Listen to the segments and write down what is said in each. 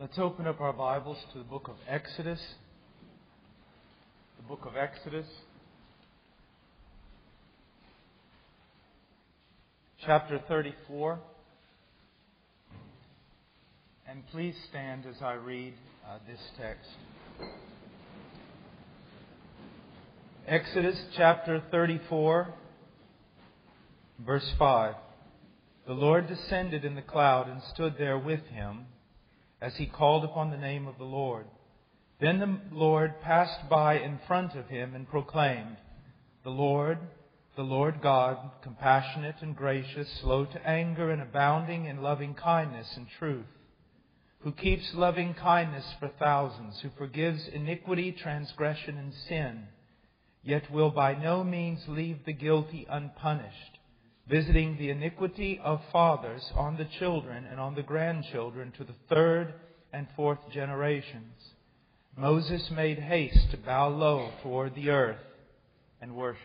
Let's open up our Bibles to the book of Exodus. The book of Exodus. Chapter 34. And please stand as I read uh, this text. Exodus chapter 34, verse 5. The Lord descended in the cloud and stood there with him as he called upon the name of the Lord. Then the Lord passed by in front of him and proclaimed, The Lord, the Lord God, compassionate and gracious, slow to anger and abounding in loving kindness and truth, who keeps loving kindness for thousands, who forgives iniquity, transgression, and sin, yet will by no means leave the guilty unpunished visiting the iniquity of fathers on the children and on the grandchildren to the third and fourth generations. Moses made haste to bow low toward the earth and worship.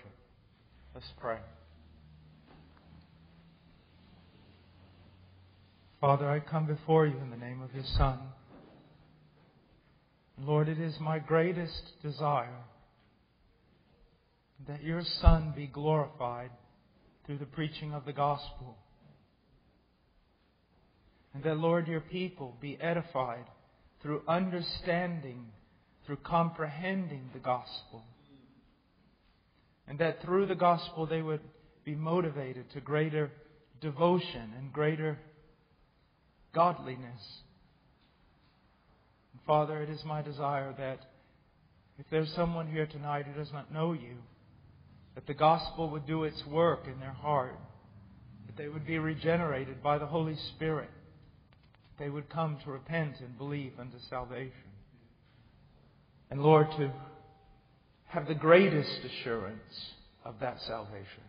Let's pray. Father, I come before you in the name of your Son. Lord, it is my greatest desire that your Son be glorified through the preaching of the gospel. And that, Lord, your people be edified through understanding, through comprehending the gospel. And that through the gospel they would be motivated to greater devotion and greater godliness. And Father, it is my desire that if there's someone here tonight who does not know you, that the gospel would do its work in their heart, that they would be regenerated by the Holy Spirit, that they would come to repent and believe unto salvation. And Lord, to have the greatest assurance of that salvation.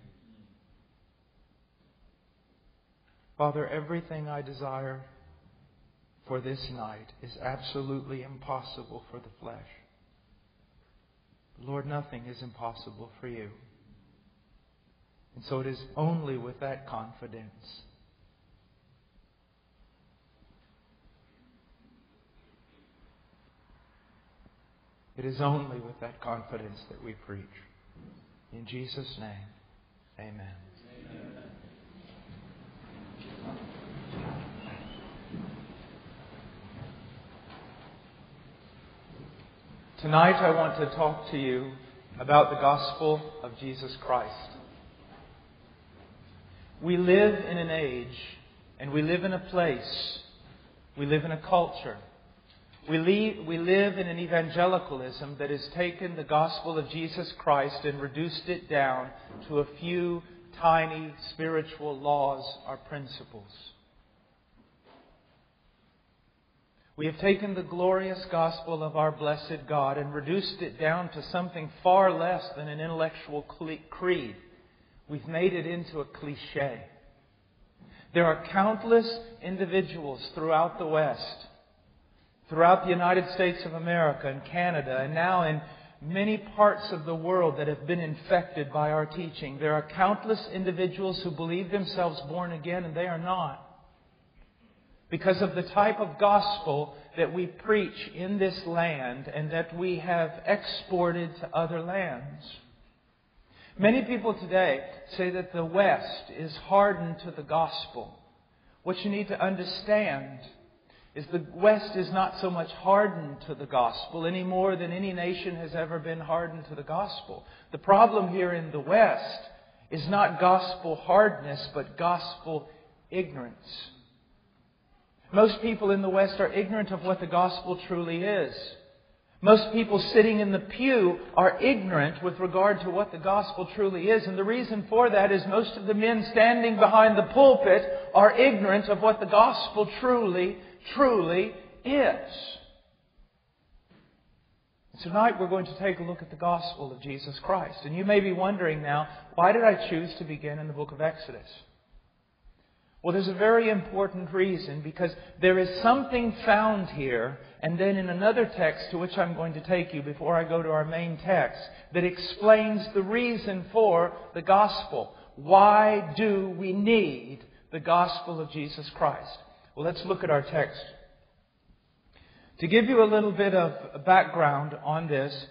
Father, everything I desire for this night is absolutely impossible for the flesh. Lord, nothing is impossible for you. And so it is only with that confidence It is only with that confidence that we preach. In Jesus' name, amen. amen. Tonight I want to talk to you about the gospel of Jesus Christ. We live in an age and we live in a place, we live in a culture. We, leave, we live in an evangelicalism that has taken the gospel of Jesus Christ and reduced it down to a few tiny spiritual laws or principles. We have taken the glorious gospel of our blessed God and reduced it down to something far less than an intellectual creed. We've made it into a cliche. There are countless individuals throughout the West, throughout the United States of America and Canada, and now in many parts of the world that have been infected by our teaching. There are countless individuals who believe themselves born again, and they are not. Because of the type of gospel that we preach in this land and that we have exported to other lands. Many people today say that the West is hardened to the gospel. What you need to understand is the West is not so much hardened to the gospel any more than any nation has ever been hardened to the gospel. The problem here in the West is not gospel hardness, but gospel ignorance. Most people in the West are ignorant of what the gospel truly is. Most people sitting in the pew are ignorant with regard to what the gospel truly is. And the reason for that is most of the men standing behind the pulpit are ignorant of what the gospel truly, truly is. Tonight we're going to take a look at the gospel of Jesus Christ. And you may be wondering now, why did I choose to begin in the book of Exodus? Well, there's a very important reason because there is something found here, and then in another text to which I'm going to take you before I go to our main text, that explains the reason for the gospel. Why do we need the gospel of Jesus Christ? Well, let's look at our text. To give you a little bit of background on this,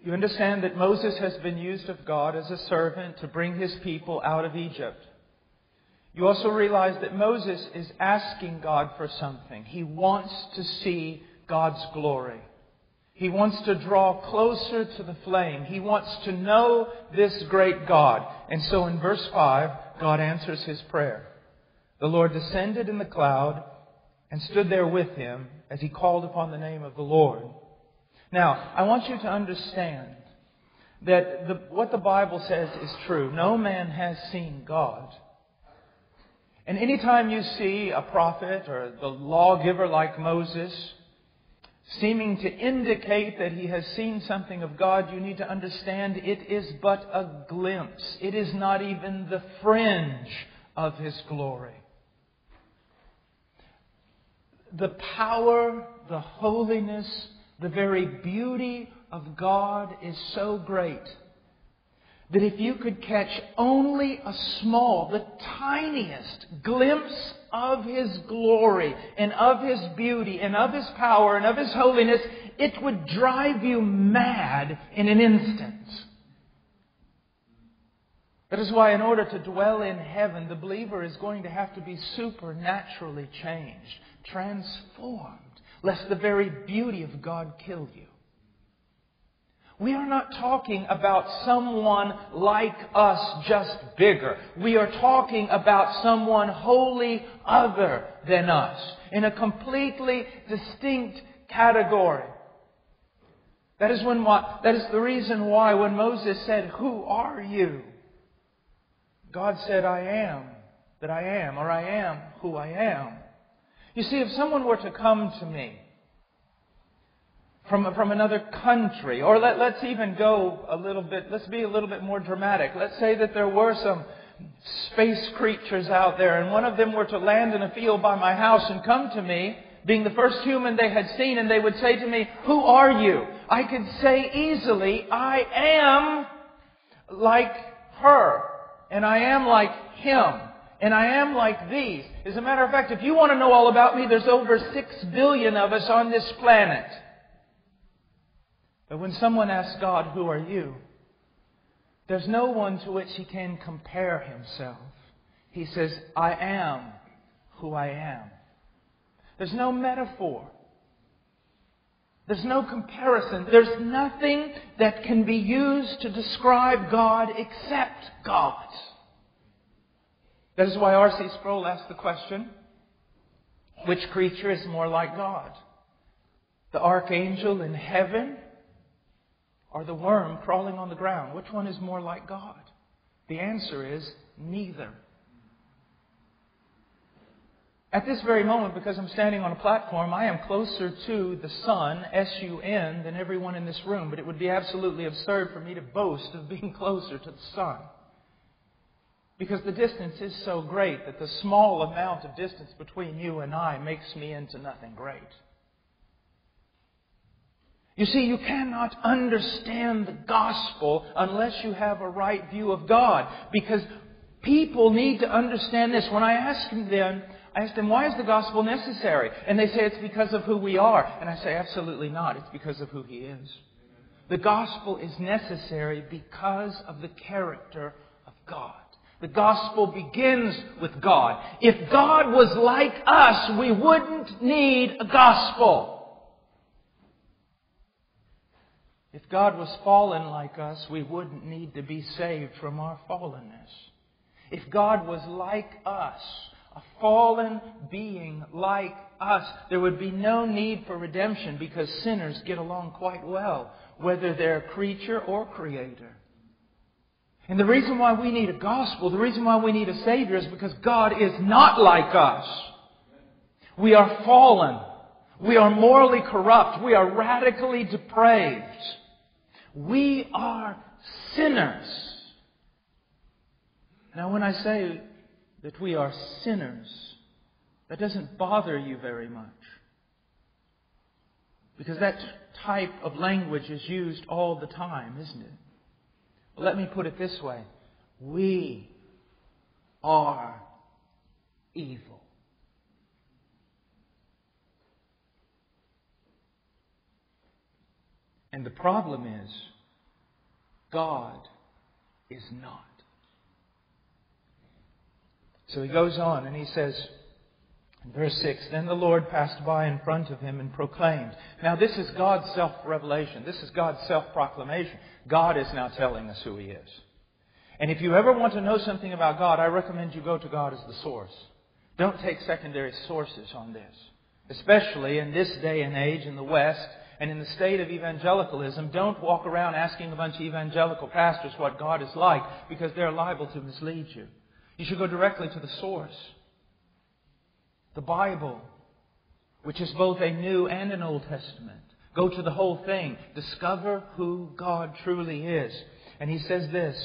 you understand that Moses has been used of God as a servant to bring his people out of Egypt. You also realize that Moses is asking God for something. He wants to see God's glory. He wants to draw closer to the flame. He wants to know this great God. And so in verse 5, God answers his prayer. The Lord descended in the cloud and stood there with him as he called upon the name of the Lord. Now, I want you to understand that the, what the Bible says is true. No man has seen God. And anytime you see a prophet or the lawgiver like Moses seeming to indicate that he has seen something of God, you need to understand it is but a glimpse. It is not even the fringe of his glory the power, the holiness, the very beauty of God is so great that if you could catch only a small, the tiniest glimpse of His glory and of His beauty and of His power and of His holiness, it would drive you mad in an instant. That is why, in order to dwell in heaven, the believer is going to have to be supernaturally changed transformed, lest the very beauty of God kill you. We are not talking about someone like us, just bigger. We are talking about someone wholly other than us, in a completely distinct category. That is, when, that is the reason why when Moses said, Who are you? God said, I am that I am, or I am who I am. You see, if someone were to come to me from, from another country, or let, let's even go a little bit, let's be a little bit more dramatic. Let's say that there were some space creatures out there, and one of them were to land in a field by my house and come to me, being the first human they had seen, and they would say to me, Who are you? I could say easily, I am like her, and I am like him. And I am like these. As a matter of fact, if you want to know all about me, there's over six billion of us on this planet. But when someone asks God, Who are you? there's no one to which he can compare himself. He says, I am who I am. There's no metaphor. There's no comparison. There's nothing that can be used to describe God except God. That is why R.C. Sproul asked the question which creature is more like God? The archangel in heaven or the worm crawling on the ground? Which one is more like God? The answer is neither. At this very moment, because I'm standing on a platform, I am closer to the sun, S-U-N, than everyone in this room, but it would be absolutely absurd for me to boast of being closer to the sun. Because the distance is so great that the small amount of distance between you and I makes me into nothing great. You see, you cannot understand the gospel unless you have a right view of God. Because people need to understand this. When I ask them, I ask them, why is the gospel necessary? And they say it's because of who we are. And I say, absolutely not. It's because of who He is. The gospel is necessary because of the character of God. The gospel begins with God. If God was like us, we wouldn't need a gospel. If God was fallen like us, we wouldn't need to be saved from our fallenness. If God was like us, a fallen being like us, there would be no need for redemption because sinners get along quite well, whether they're creature or creator. And the reason why we need a gospel, the reason why we need a Savior is because God is not like us. We are fallen. We are morally corrupt. We are radically depraved. We are sinners. Now, when I say that we are sinners, that doesn't bother you very much. Because that type of language is used all the time, isn't it? Let me put it this way. We are evil. And the problem is, God is not. So he goes on and he says, verse 6, Then the Lord passed by in front of him and proclaimed. Now this is God's self-revelation. This is God's self-proclamation. God is now telling us who he is. And if you ever want to know something about God, I recommend you go to God as the source. Don't take secondary sources on this. Especially in this day and age in the West and in the state of evangelicalism, don't walk around asking a bunch of evangelical pastors what God is like because they're liable to mislead you. You should go directly to the source. The Bible, which is both a New and an Old Testament. Go to the whole thing. Discover who God truly is. And he says this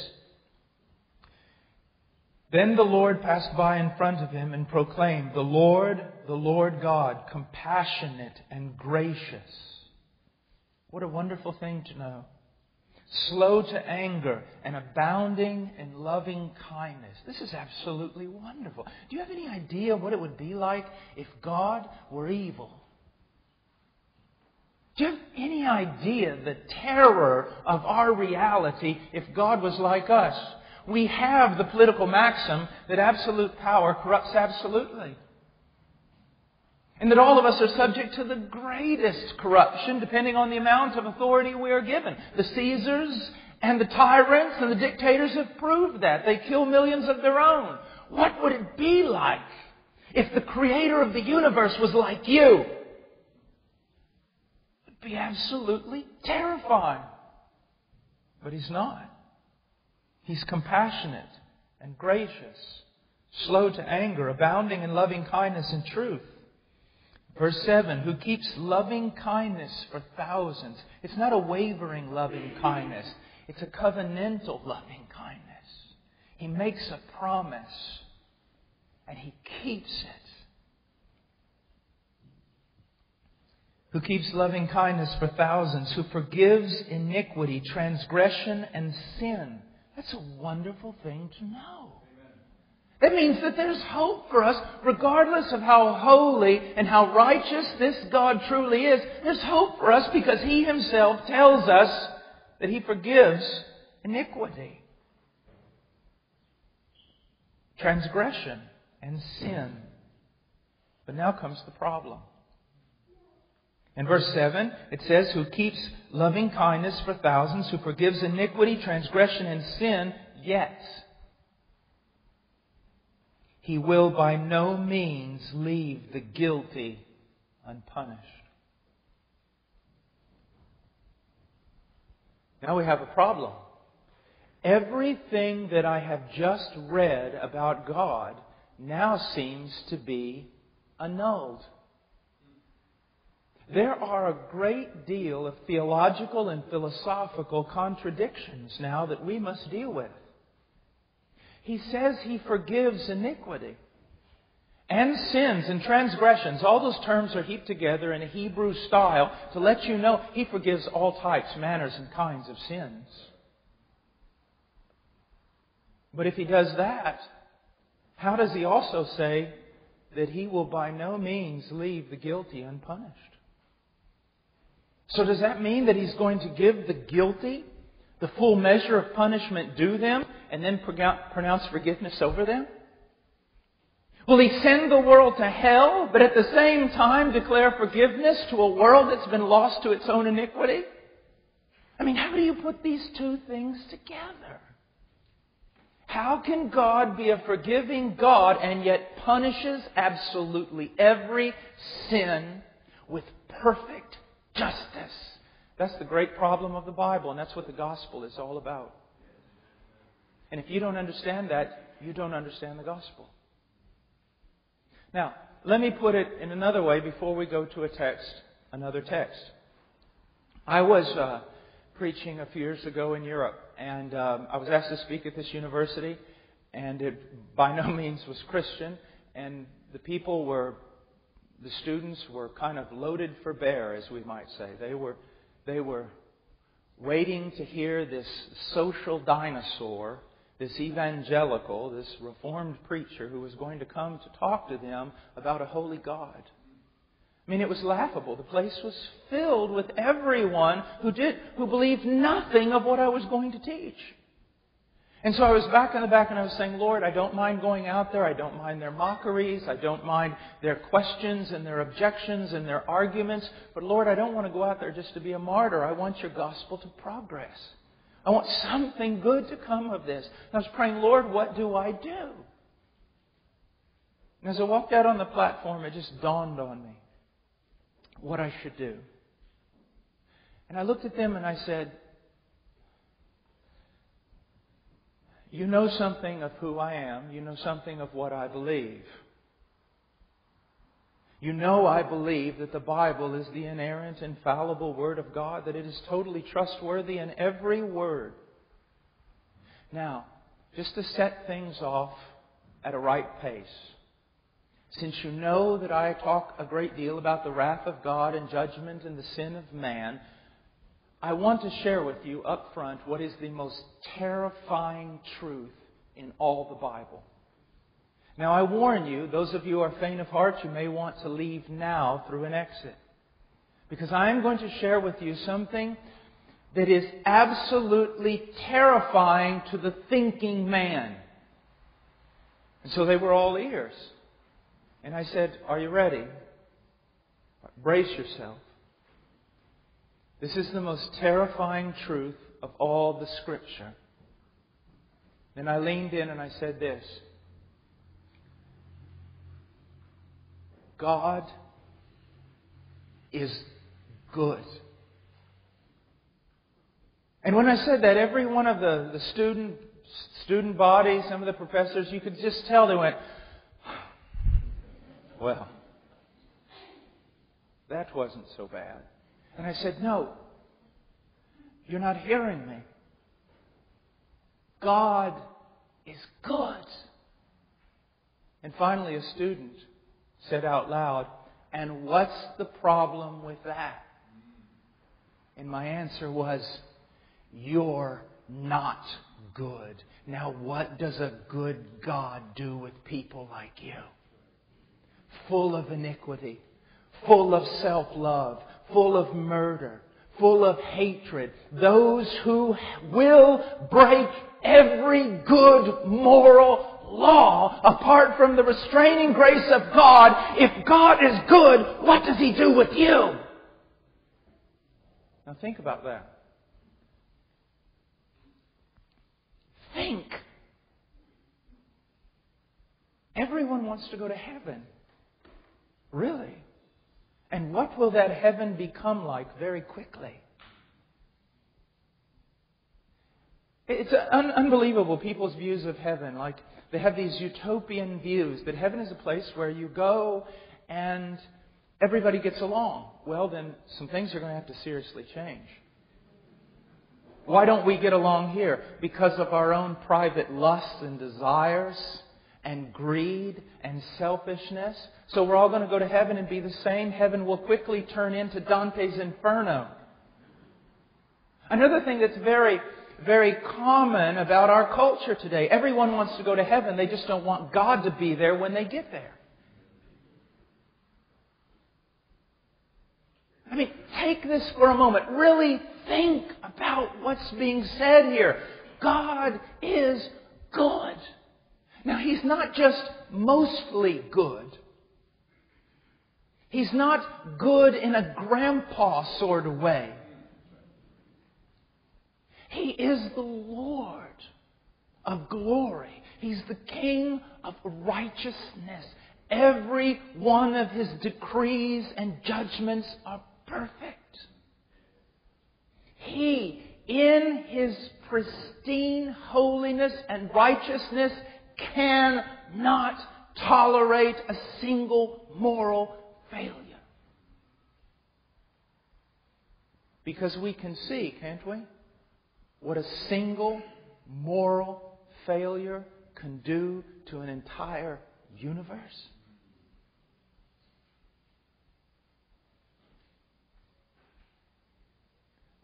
Then the Lord passed by in front of him and proclaimed, The Lord, the Lord God, compassionate and gracious. What a wonderful thing to know slow to anger, and abounding in loving kindness. This is absolutely wonderful. Do you have any idea what it would be like if God were evil? Do you have any idea the terror of our reality if God was like us? We have the political maxim that absolute power corrupts absolutely. And that all of us are subject to the greatest corruption depending on the amount of authority we are given. The Caesars and the tyrants and the dictators have proved that. They kill millions of their own. What would it be like if the creator of the universe was like you? It would be absolutely terrifying. But he's not. He's compassionate and gracious, slow to anger, abounding in loving kindness and truth. Verse 7 Who keeps loving kindness for thousands. It's not a wavering loving kindness, it's a covenantal loving kindness. He makes a promise and he keeps it. Who keeps loving kindness for thousands, who forgives iniquity, transgression, and sin. That's a wonderful thing to know. That means that there's hope for us, regardless of how holy and how righteous this God truly is. There's hope for us because He Himself tells us that He forgives iniquity, transgression, and sin. But now comes the problem. In verse 7, it says, Who keeps loving kindness for thousands, who forgives iniquity, transgression, and sin, yet he will by no means leave the guilty unpunished. Now we have a problem. Everything that I have just read about God now seems to be annulled. There are a great deal of theological and philosophical contradictions now that we must deal with. He says he forgives iniquity and sins and transgressions. All those terms are heaped together in a Hebrew style to let you know he forgives all types, manners, and kinds of sins. But if he does that, how does he also say that he will by no means leave the guilty unpunished? So does that mean that he's going to give the guilty the full measure of punishment due them and then pronounce forgiveness over them? Will he send the world to hell, but at the same time declare forgiveness to a world that's been lost to its own iniquity? I mean, how do you put these two things together? How can God be a forgiving God and yet punishes absolutely every sin with perfect justice? That's the great problem of the Bible, and that's what the gospel is all about. And if you don't understand that, you don't understand the gospel. Now, let me put it in another way before we go to a text, another text. I was uh, preaching a few years ago in Europe, and um, I was asked to speak at this university, and it by no means was Christian, and the people were, the students were kind of loaded for bear, as we might say. They were they were waiting to hear this social dinosaur, this evangelical, this reformed preacher who was going to come to talk to them about a holy God. I mean, it was laughable. The place was filled with everyone who did, who believed nothing of what I was going to teach. And so I was back in the back and I was saying, Lord, I don't mind going out there. I don't mind their mockeries. I don't mind their questions and their objections and their arguments. But Lord, I don't want to go out there just to be a martyr. I want your gospel to progress. I want something good to come of this. And I was praying, Lord, what do I do? And as I walked out on the platform, it just dawned on me what I should do. And I looked at them and I said, You know something of who I am. You know something of what I believe. You know I believe that the Bible is the inerrant, infallible Word of God, that it is totally trustworthy in every word. Now, just to set things off at a right pace, since you know that I talk a great deal about the wrath of God and judgment and the sin of man, I want to share with you up front what is the most terrifying truth in all the Bible. Now, I warn you, those of you who are faint of heart, you may want to leave now through an exit. Because I am going to share with you something that is absolutely terrifying to the thinking man. And so they were all ears. And I said, Are you ready? Brace yourself. This is the most terrifying truth of all the Scripture. Then I leaned in and I said this God is good. And when I said that, every one of the, the student, student body, some of the professors, you could just tell they went, well, that wasn't so bad. And I said, No, you're not hearing me. God is good. And finally, a student said out loud, And what's the problem with that? And my answer was, You're not good. Now, what does a good God do with people like you? Full of iniquity, full of self love, full of murder, full of hatred. Those who will break every good moral law apart from the restraining grace of God. If God is good, what does He do with you? Now think about that. Think. Everyone wants to go to heaven. Really? And what will that heaven become like very quickly? It's un- unbelievable, people's views of heaven. Like, they have these utopian views that heaven is a place where you go and everybody gets along. Well, then, some things are going to have to seriously change. Why don't we get along here? Because of our own private lusts and desires and greed and selfishness. So we're all going to go to heaven and be the same. Heaven will quickly turn into Dante's Inferno. Another thing that's very, very common about our culture today everyone wants to go to heaven, they just don't want God to be there when they get there. I mean, take this for a moment. Really think about what's being said here. God is good. Now, He's not just mostly good. He's not good in a grandpa sort of way. He is the Lord of glory. He's the King of righteousness. Every one of his decrees and judgments are perfect. He, in his pristine holiness and righteousness, cannot tolerate a single moral failure. Because we can see, can't we, what a single moral failure can do to an entire universe?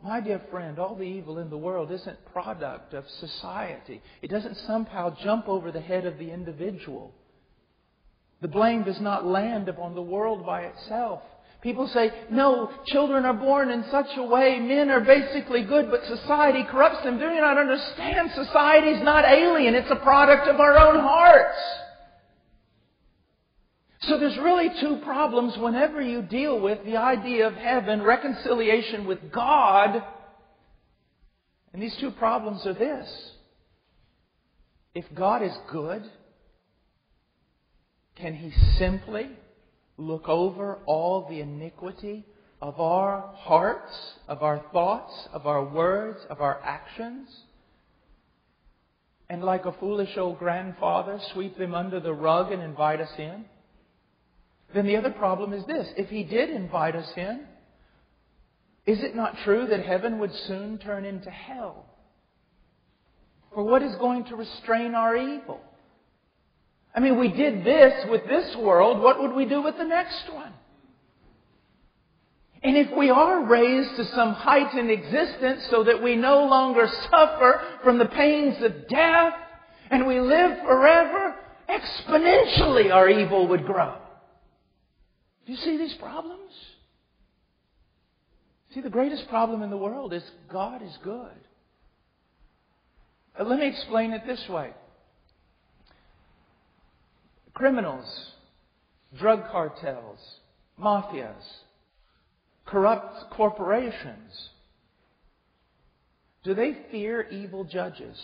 My dear friend, all the evil in the world isn't product of society. It doesn't somehow jump over the head of the individual. The blame does not land upon the world by itself. People say, no, children are born in such a way, men are basically good, but society corrupts them. Do you not understand? Society is not alien, it's a product of our own hearts. So there's really two problems whenever you deal with the idea of heaven, reconciliation with God. And these two problems are this. If God is good, can He simply look over all the iniquity of our hearts, of our thoughts, of our words, of our actions? And like a foolish old grandfather, sweep them under the rug and invite us in? Then the other problem is this. If he did invite us in, is it not true that heaven would soon turn into hell? For what is going to restrain our evil? I mean, we did this with this world, what would we do with the next one? And if we are raised to some height in existence so that we no longer suffer from the pains of death and we live forever, exponentially our evil would grow. Do you see these problems? See, the greatest problem in the world is God is good. Uh, let me explain it this way criminals, drug cartels, mafias, corrupt corporations. Do they fear evil judges?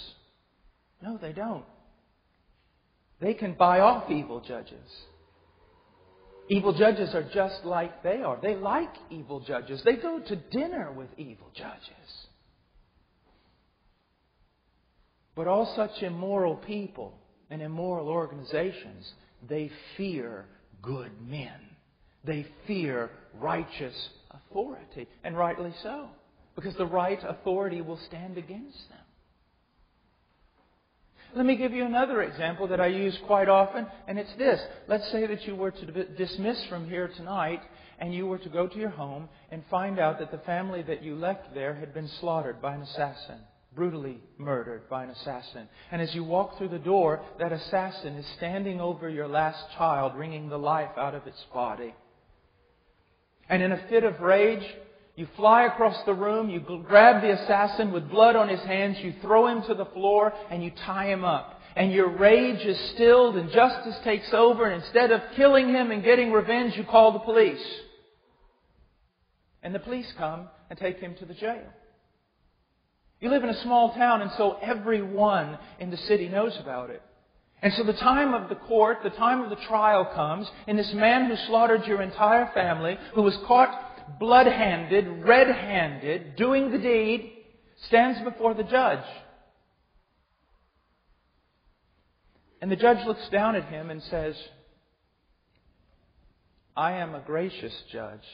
No, they don't. They can buy off evil judges. Evil judges are just like they are. They like evil judges. They go to dinner with evil judges. But all such immoral people and immoral organizations, they fear good men. They fear righteous authority, and rightly so, because the right authority will stand against them. Let me give you another example that I use quite often, and it's this. Let's say that you were to dismiss from here tonight, and you were to go to your home and find out that the family that you left there had been slaughtered by an assassin, brutally murdered by an assassin. And as you walk through the door, that assassin is standing over your last child, wringing the life out of its body. And in a fit of rage, you fly across the room, you grab the assassin with blood on his hands, you throw him to the floor, and you tie him up. And your rage is stilled, and justice takes over, and instead of killing him and getting revenge, you call the police. And the police come and take him to the jail. You live in a small town, and so everyone in the city knows about it. And so the time of the court, the time of the trial comes, and this man who slaughtered your entire family, who was caught blood handed, red handed, doing the deed, stands before the judge. And the judge looks down at him and says, I am a gracious judge,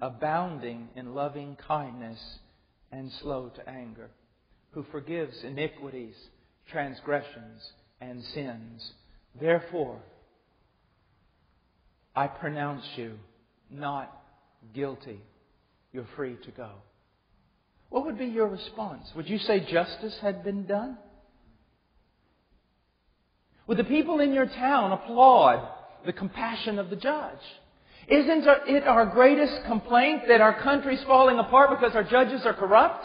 abounding in loving kindness and slow to anger, who forgives iniquities, transgressions, and sins. Therefore, I pronounce you not guilty. You're free to go. What would be your response? Would you say justice had been done? Would the people in your town applaud the compassion of the judge? Isn't it our greatest complaint that our country's falling apart because our judges are corrupt?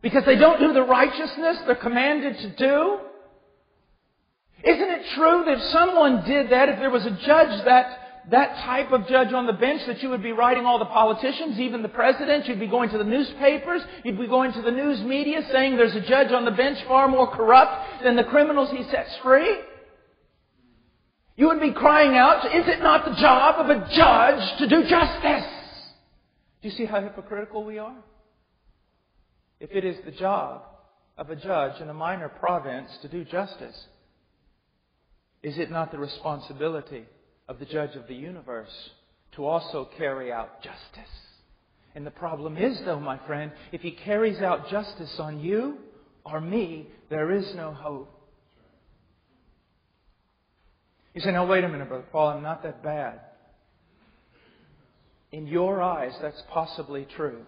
Because they don't do the righteousness they're commanded to do? Isn't it true that if someone did that, if there was a judge that that type of judge on the bench that you would be writing all the politicians, even the president. You'd be going to the newspapers. You'd be going to the news media saying there's a judge on the bench far more corrupt than the criminals he sets free. You would be crying out, is it not the job of a judge to do justice? Do you see how hypocritical we are? If it is the job of a judge in a minor province to do justice, is it not the responsibility of the judge of the universe to also carry out justice. And the problem is, though, my friend, if he carries out justice on you or me, there is no hope. You say, no, wait a minute, Brother Paul, I'm not that bad. In your eyes, that's possibly true.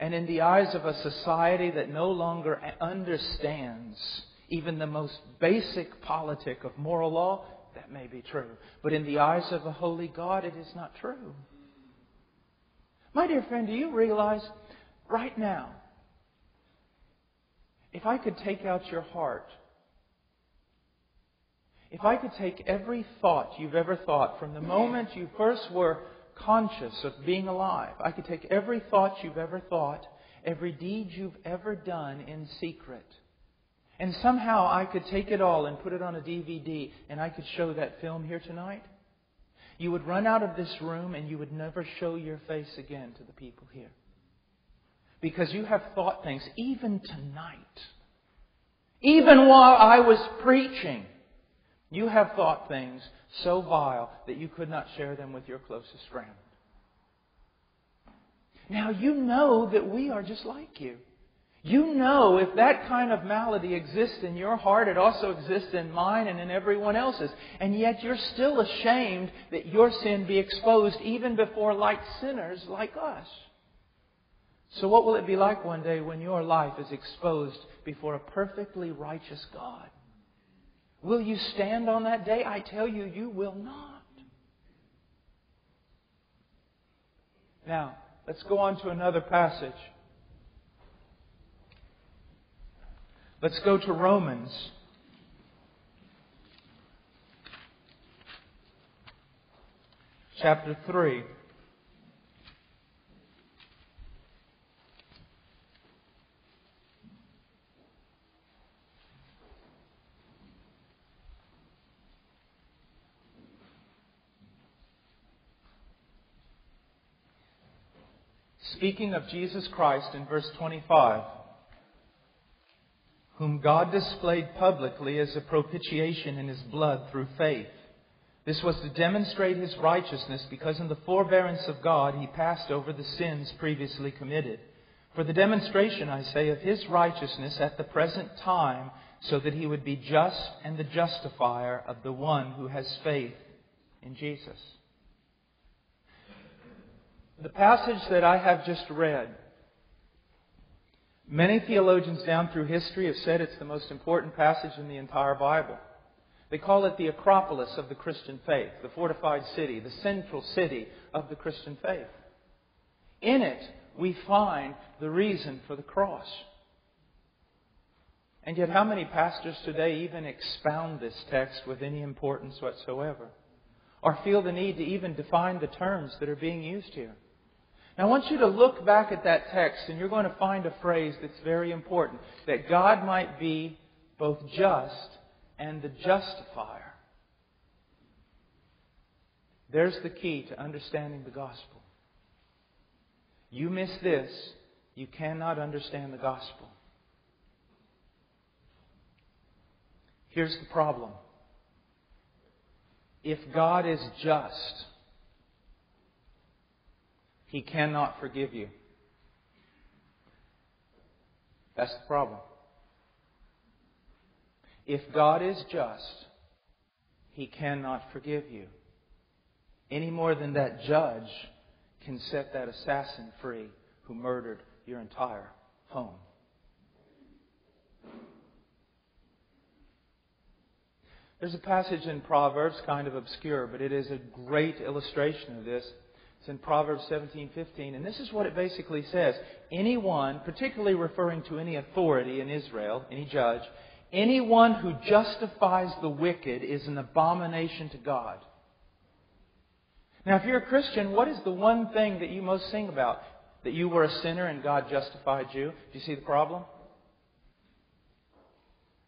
And in the eyes of a society that no longer understands even the most basic politic of moral law, that may be true. But in the eyes of a holy God, it is not true. My dear friend, do you realize right now, if I could take out your heart, if I could take every thought you've ever thought from the moment you first were conscious of being alive, I could take every thought you've ever thought, every deed you've ever done in secret, and somehow I could take it all and put it on a DVD and I could show that film here tonight, you would run out of this room and you would never show your face again to the people here. Because you have thought things, even tonight, even while I was preaching, you have thought things so vile that you could not share them with your closest friend. Now you know that we are just like you. You know if that kind of malady exists in your heart, it also exists in mine and in everyone else's. And yet you're still ashamed that your sin be exposed even before like sinners like us. So what will it be like one day when your life is exposed before a perfectly righteous God? Will you stand on that day? I tell you, you will not. Now, let's go on to another passage. Let's go to Romans. Chapter 3. Speaking of Jesus Christ in verse 25 whom God displayed publicly as a propitiation in his blood through faith. This was to demonstrate his righteousness because in the forbearance of God he passed over the sins previously committed. For the demonstration, I say, of his righteousness at the present time, so that he would be just and the justifier of the one who has faith in Jesus. The passage that I have just read Many theologians down through history have said it's the most important passage in the entire Bible. They call it the Acropolis of the Christian faith, the fortified city, the central city of the Christian faith. In it, we find the reason for the cross. And yet, how many pastors today even expound this text with any importance whatsoever? Or feel the need to even define the terms that are being used here? Now, I want you to look back at that text, and you're going to find a phrase that's very important that God might be both just and the justifier. There's the key to understanding the gospel. You miss this, you cannot understand the gospel. Here's the problem. If God is just, he cannot forgive you. That's the problem. If God is just, He cannot forgive you. Any more than that judge can set that assassin free who murdered your entire home. There's a passage in Proverbs, kind of obscure, but it is a great illustration of this. It's in Proverbs 17:15, and this is what it basically says. Anyone, particularly referring to any authority in Israel, any judge, anyone who justifies the wicked is an abomination to God. Now, if you're a Christian, what is the one thing that you most sing about? That you were a sinner and God justified you? Do you see the problem?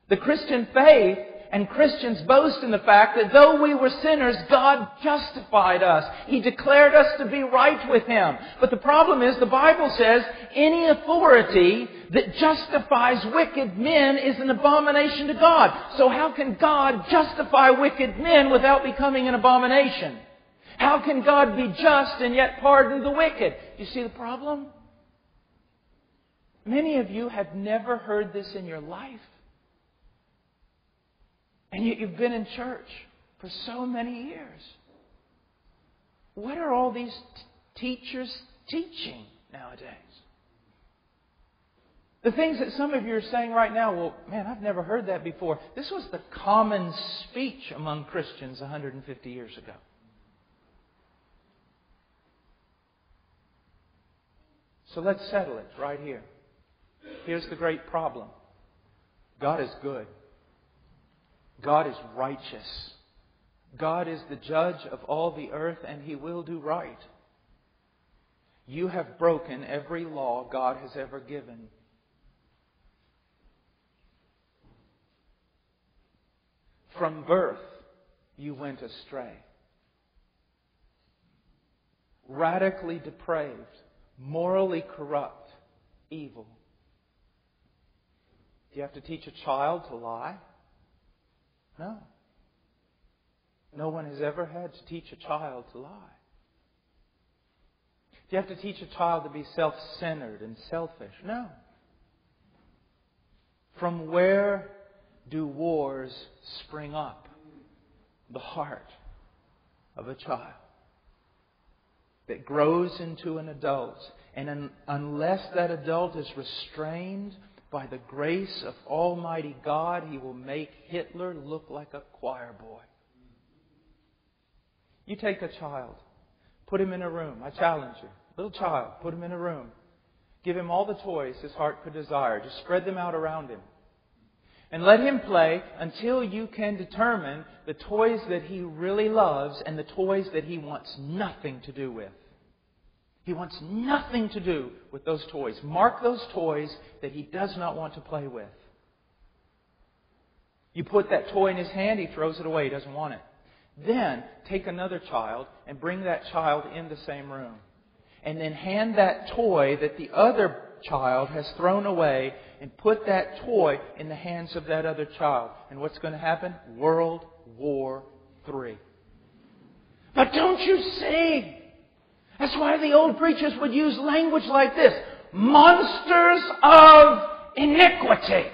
The Christian faith and Christians boast in the fact that though we were sinners, God justified us. He declared us to be right with Him. But the problem is the Bible says any authority that justifies wicked men is an abomination to God. So how can God justify wicked men without becoming an abomination? How can God be just and yet pardon the wicked? You see the problem? Many of you have never heard this in your life. And yet you've been in church for so many years. What are all these t- teachers teaching nowadays? The things that some of you are saying right now, well, man, I've never heard that before. This was the common speech among Christians 150 years ago. So let's settle it right here. Here's the great problem God is good, God is righteous. God is the judge of all the earth, and He will do right. You have broken every law God has ever given. From birth, you went astray. Radically depraved, morally corrupt, evil. Do you have to teach a child to lie? No. No one has ever had to teach a child to lie. Do you have to teach a child to be self centered and selfish? No. From where do wars spring up? The heart of a child that grows into an adult. And un- unless that adult is restrained by the grace of Almighty God, he will make Hitler look like a choir boy. You take a child, put him in a room. I challenge you. Little child, put him in a room. Give him all the toys his heart could desire. Just spread them out around him. And let him play until you can determine the toys that he really loves and the toys that he wants nothing to do with. He wants nothing to do with those toys. Mark those toys that he does not want to play with. You put that toy in his hand, he throws it away. He doesn't want it. Then take another child and bring that child in the same room. And then hand that toy that the other child has thrown away and put that toy in the hands of that other child. And what's going to happen? World War III. But don't you see? That's why the old preachers would use language like this monsters of iniquity.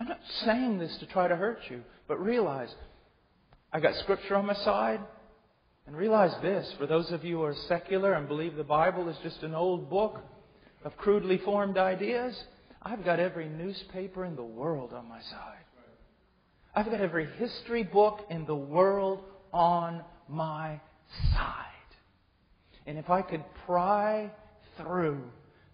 I'm not saying this to try to hurt you, but realize I got scripture on my side. And realize this for those of you who are secular and believe the Bible is just an old book of crudely formed ideas, I've got every newspaper in the world on my side. I've got every history book in the world on my side. And if I could pry through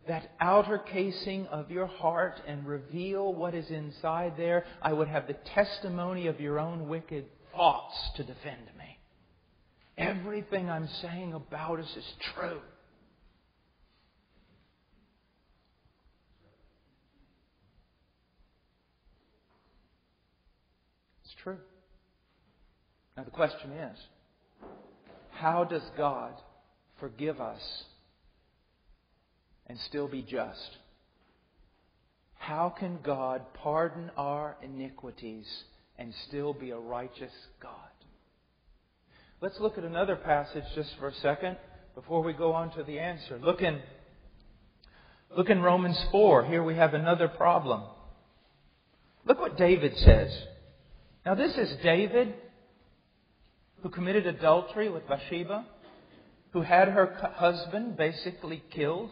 that outer casing of your heart and reveal what is inside there, I would have the testimony of your own wicked thoughts to defend me. Everything I'm saying about us is true. It's true. Now the question is how does God forgive us and still be just? How can God pardon our iniquities and still be a righteous God? Let's look at another passage just for a second before we go on to the answer. Look in, look in Romans 4. Here we have another problem. Look what David says. Now, this is David who committed adultery with Bathsheba, who had her husband basically killed.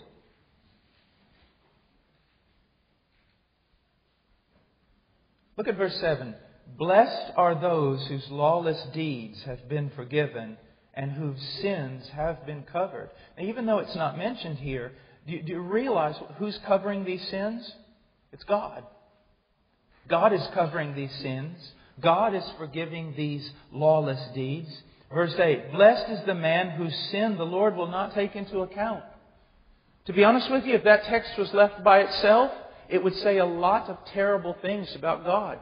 Look at verse 7. Blessed are those whose lawless deeds have been forgiven and whose sins have been covered. Now, even though it's not mentioned here, do you, do you realize who's covering these sins? It's God. God is covering these sins. God is forgiving these lawless deeds. Verse 8 Blessed is the man whose sin the Lord will not take into account. To be honest with you, if that text was left by itself, it would say a lot of terrible things about God.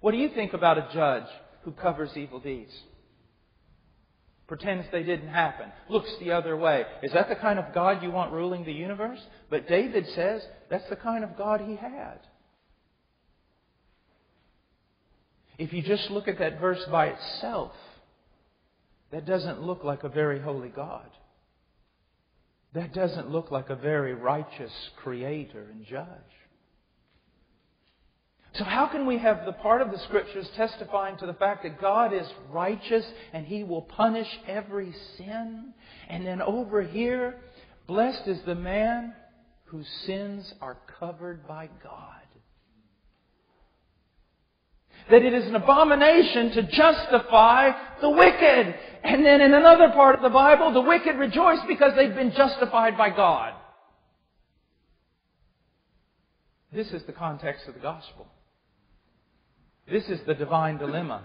What do you think about a judge who covers evil deeds? Pretends they didn't happen, looks the other way. Is that the kind of God you want ruling the universe? But David says that's the kind of God he had. If you just look at that verse by itself, that doesn't look like a very holy God. That doesn't look like a very righteous creator and judge. So, how can we have the part of the Scriptures testifying to the fact that God is righteous and He will punish every sin? And then over here, blessed is the man whose sins are covered by God. That it is an abomination to justify the wicked. And then in another part of the Bible, the wicked rejoice because they've been justified by God. This is the context of the gospel. This is the divine dilemma.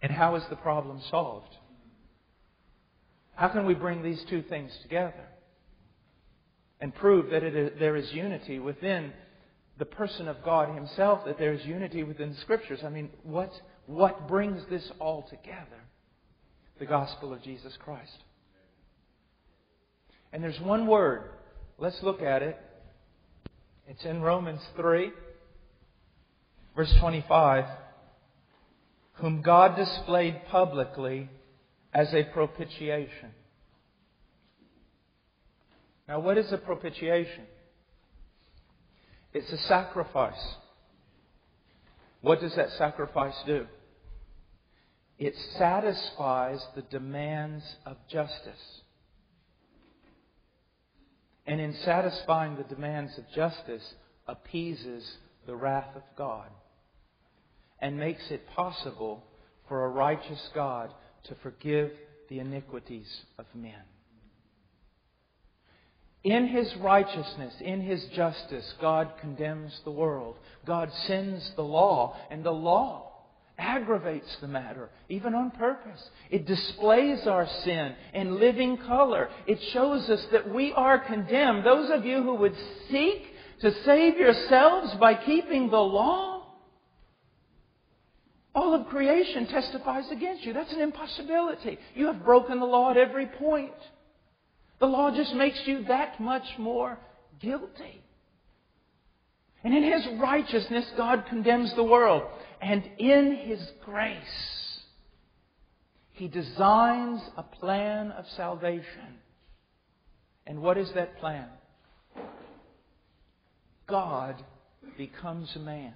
And how is the problem solved? How can we bring these two things together and prove that is, there is unity within the person of God Himself, that there is unity within the Scriptures? I mean, what, what brings this all together? The gospel of Jesus Christ. And there's one word. Let's look at it. It's in Romans 3, verse 25 whom God displayed publicly as a propitiation. Now, what is a propitiation? It's a sacrifice. What does that sacrifice do? It satisfies the demands of justice. And in satisfying the demands of justice, appeases the wrath of God and makes it possible for a righteous God to forgive the iniquities of men. In His righteousness, in His justice, God condemns the world. God sends the law, and the law aggravates the matter, even on purpose. It displays our sin in living color. It shows us that we are condemned. Those of you who would seek to save yourselves by keeping the law, all of creation testifies against you. That's an impossibility. You have broken the law at every point. The law just makes you that much more guilty. And in His righteousness, God condemns the world. And in His grace, He designs a plan of salvation. And what is that plan? God becomes a man.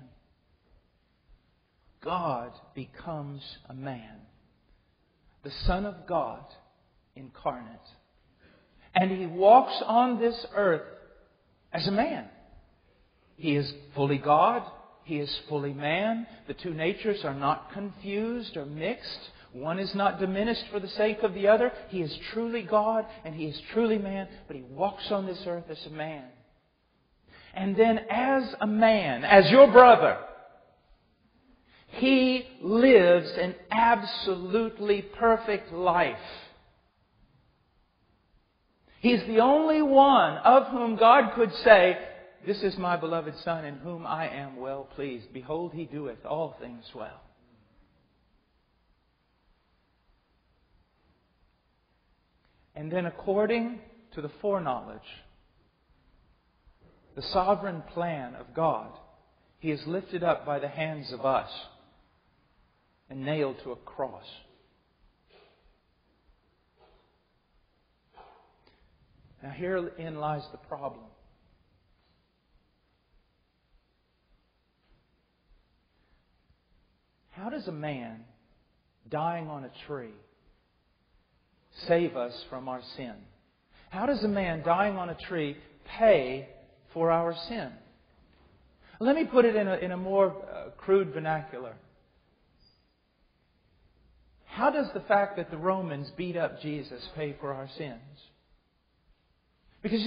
God becomes a man. The Son of God incarnate. And he walks on this earth as a man. He is fully God. He is fully man. The two natures are not confused or mixed. One is not diminished for the sake of the other. He is truly God and he is truly man, but he walks on this earth as a man. And then as a man, as your brother, he lives an absolutely perfect life. He's the only one of whom God could say, This is my beloved Son in whom I am well pleased. Behold, he doeth all things well. And then, according to the foreknowledge, the sovereign plan of God, he is lifted up by the hands of us and nailed to a cross. Now, herein lies the problem. How does a man dying on a tree save us from our sin? How does a man dying on a tree pay for our sin? Let me put it in a, in a more uh, crude vernacular. How does the fact that the Romans beat up Jesus pay for our sins? Because,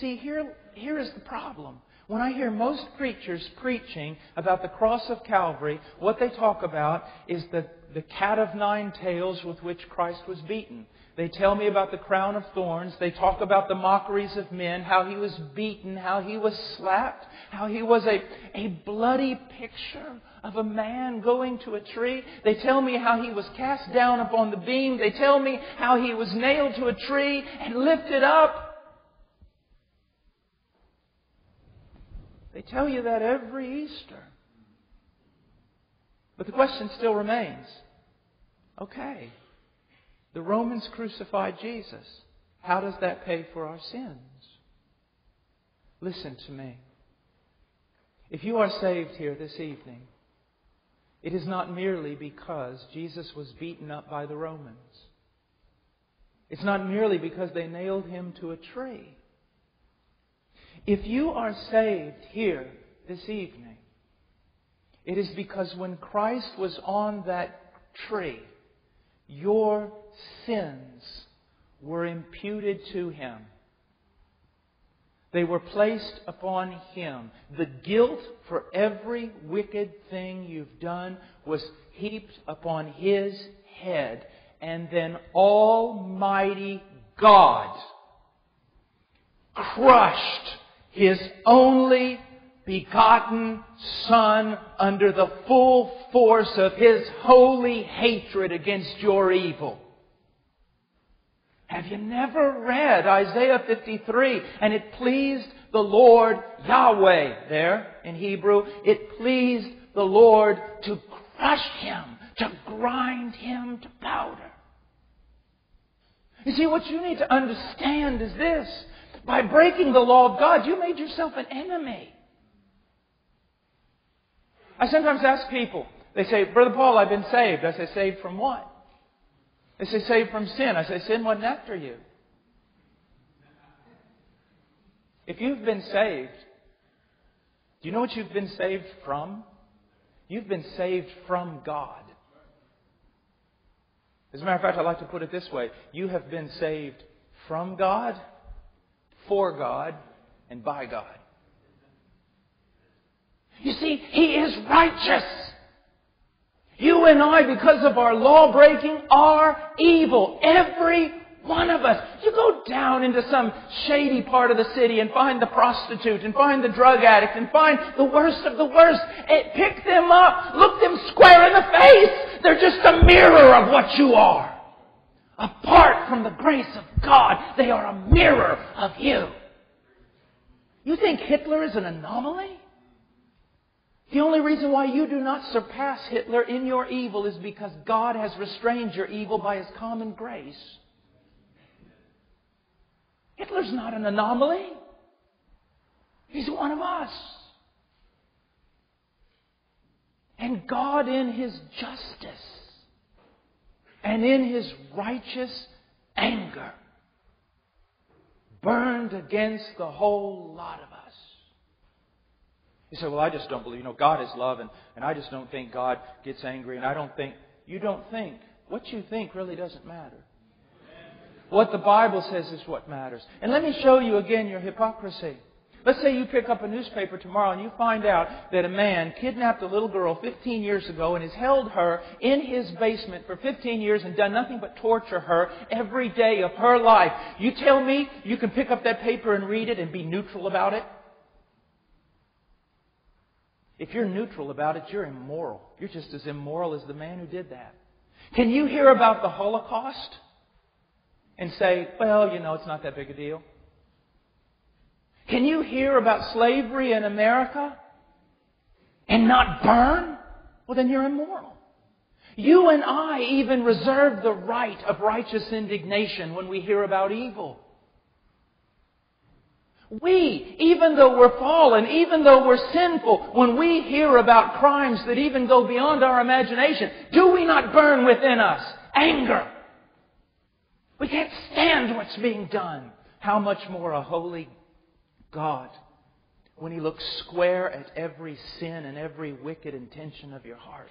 see, here, here is the problem. When I hear most preachers preaching about the cross of Calvary, what they talk about is the, the cat of nine tails with which Christ was beaten. They tell me about the crown of thorns. They talk about the mockeries of men, how he was beaten, how he was slapped, how he was a, a bloody picture of a man going to a tree. They tell me how he was cast down upon the beam. They tell me how he was nailed to a tree and lifted up. They tell you that every Easter. But the question still remains okay, the Romans crucified Jesus. How does that pay for our sins? Listen to me. If you are saved here this evening, it is not merely because Jesus was beaten up by the Romans. It's not merely because they nailed him to a tree. If you are saved here this evening, It is because when Christ was on that tree, your sins were imputed to him. They were placed upon him. The guilt for every wicked thing you've done was heaped upon his head. And then Almighty God crushed his only begotten Son under the full force of His holy hatred against your evil. Have you never read Isaiah 53? And it pleased the Lord Yahweh there in Hebrew. It pleased the Lord to crush him, to grind him to powder. You see, what you need to understand is this. By breaking the law of God, you made yourself an enemy. I sometimes ask people, they say, Brother Paul, I've been saved. I say, saved from what? They say, saved from sin. I say, sin wasn't after you. If you've been saved, do you know what you've been saved from? You've been saved from God. As a matter of fact, I like to put it this way you have been saved from God, for God, and by God. You see, He is righteous. You and I, because of our law breaking, are evil. Every one of us. You go down into some shady part of the city and find the prostitute and find the drug addict and find the worst of the worst. And pick them up. Look them square in the face. They're just a mirror of what you are. Apart from the grace of God, they are a mirror of you. You think Hitler is an anomaly? The only reason why you do not surpass Hitler in your evil is because God has restrained your evil by His common grace. Hitler's not an anomaly. He's one of us. And God, in His justice and in His righteous anger, burned against the whole lot of us. You say, well, I just don't believe. You know, God is love, and, and I just don't think God gets angry, and I don't think. You don't think. What you think really doesn't matter. What the Bible says is what matters. And let me show you again your hypocrisy. Let's say you pick up a newspaper tomorrow and you find out that a man kidnapped a little girl 15 years ago and has held her in his basement for 15 years and done nothing but torture her every day of her life. You tell me you can pick up that paper and read it and be neutral about it? If you're neutral about it, you're immoral. You're just as immoral as the man who did that. Can you hear about the Holocaust and say, well, you know, it's not that big a deal? Can you hear about slavery in America and not burn? Well, then you're immoral. You and I even reserve the right of righteous indignation when we hear about evil. We, even though we're fallen, even though we're sinful, when we hear about crimes that even go beyond our imagination, do we not burn within us anger? We can't stand what's being done. How much more a holy God when He looks square at every sin and every wicked intention of your heart.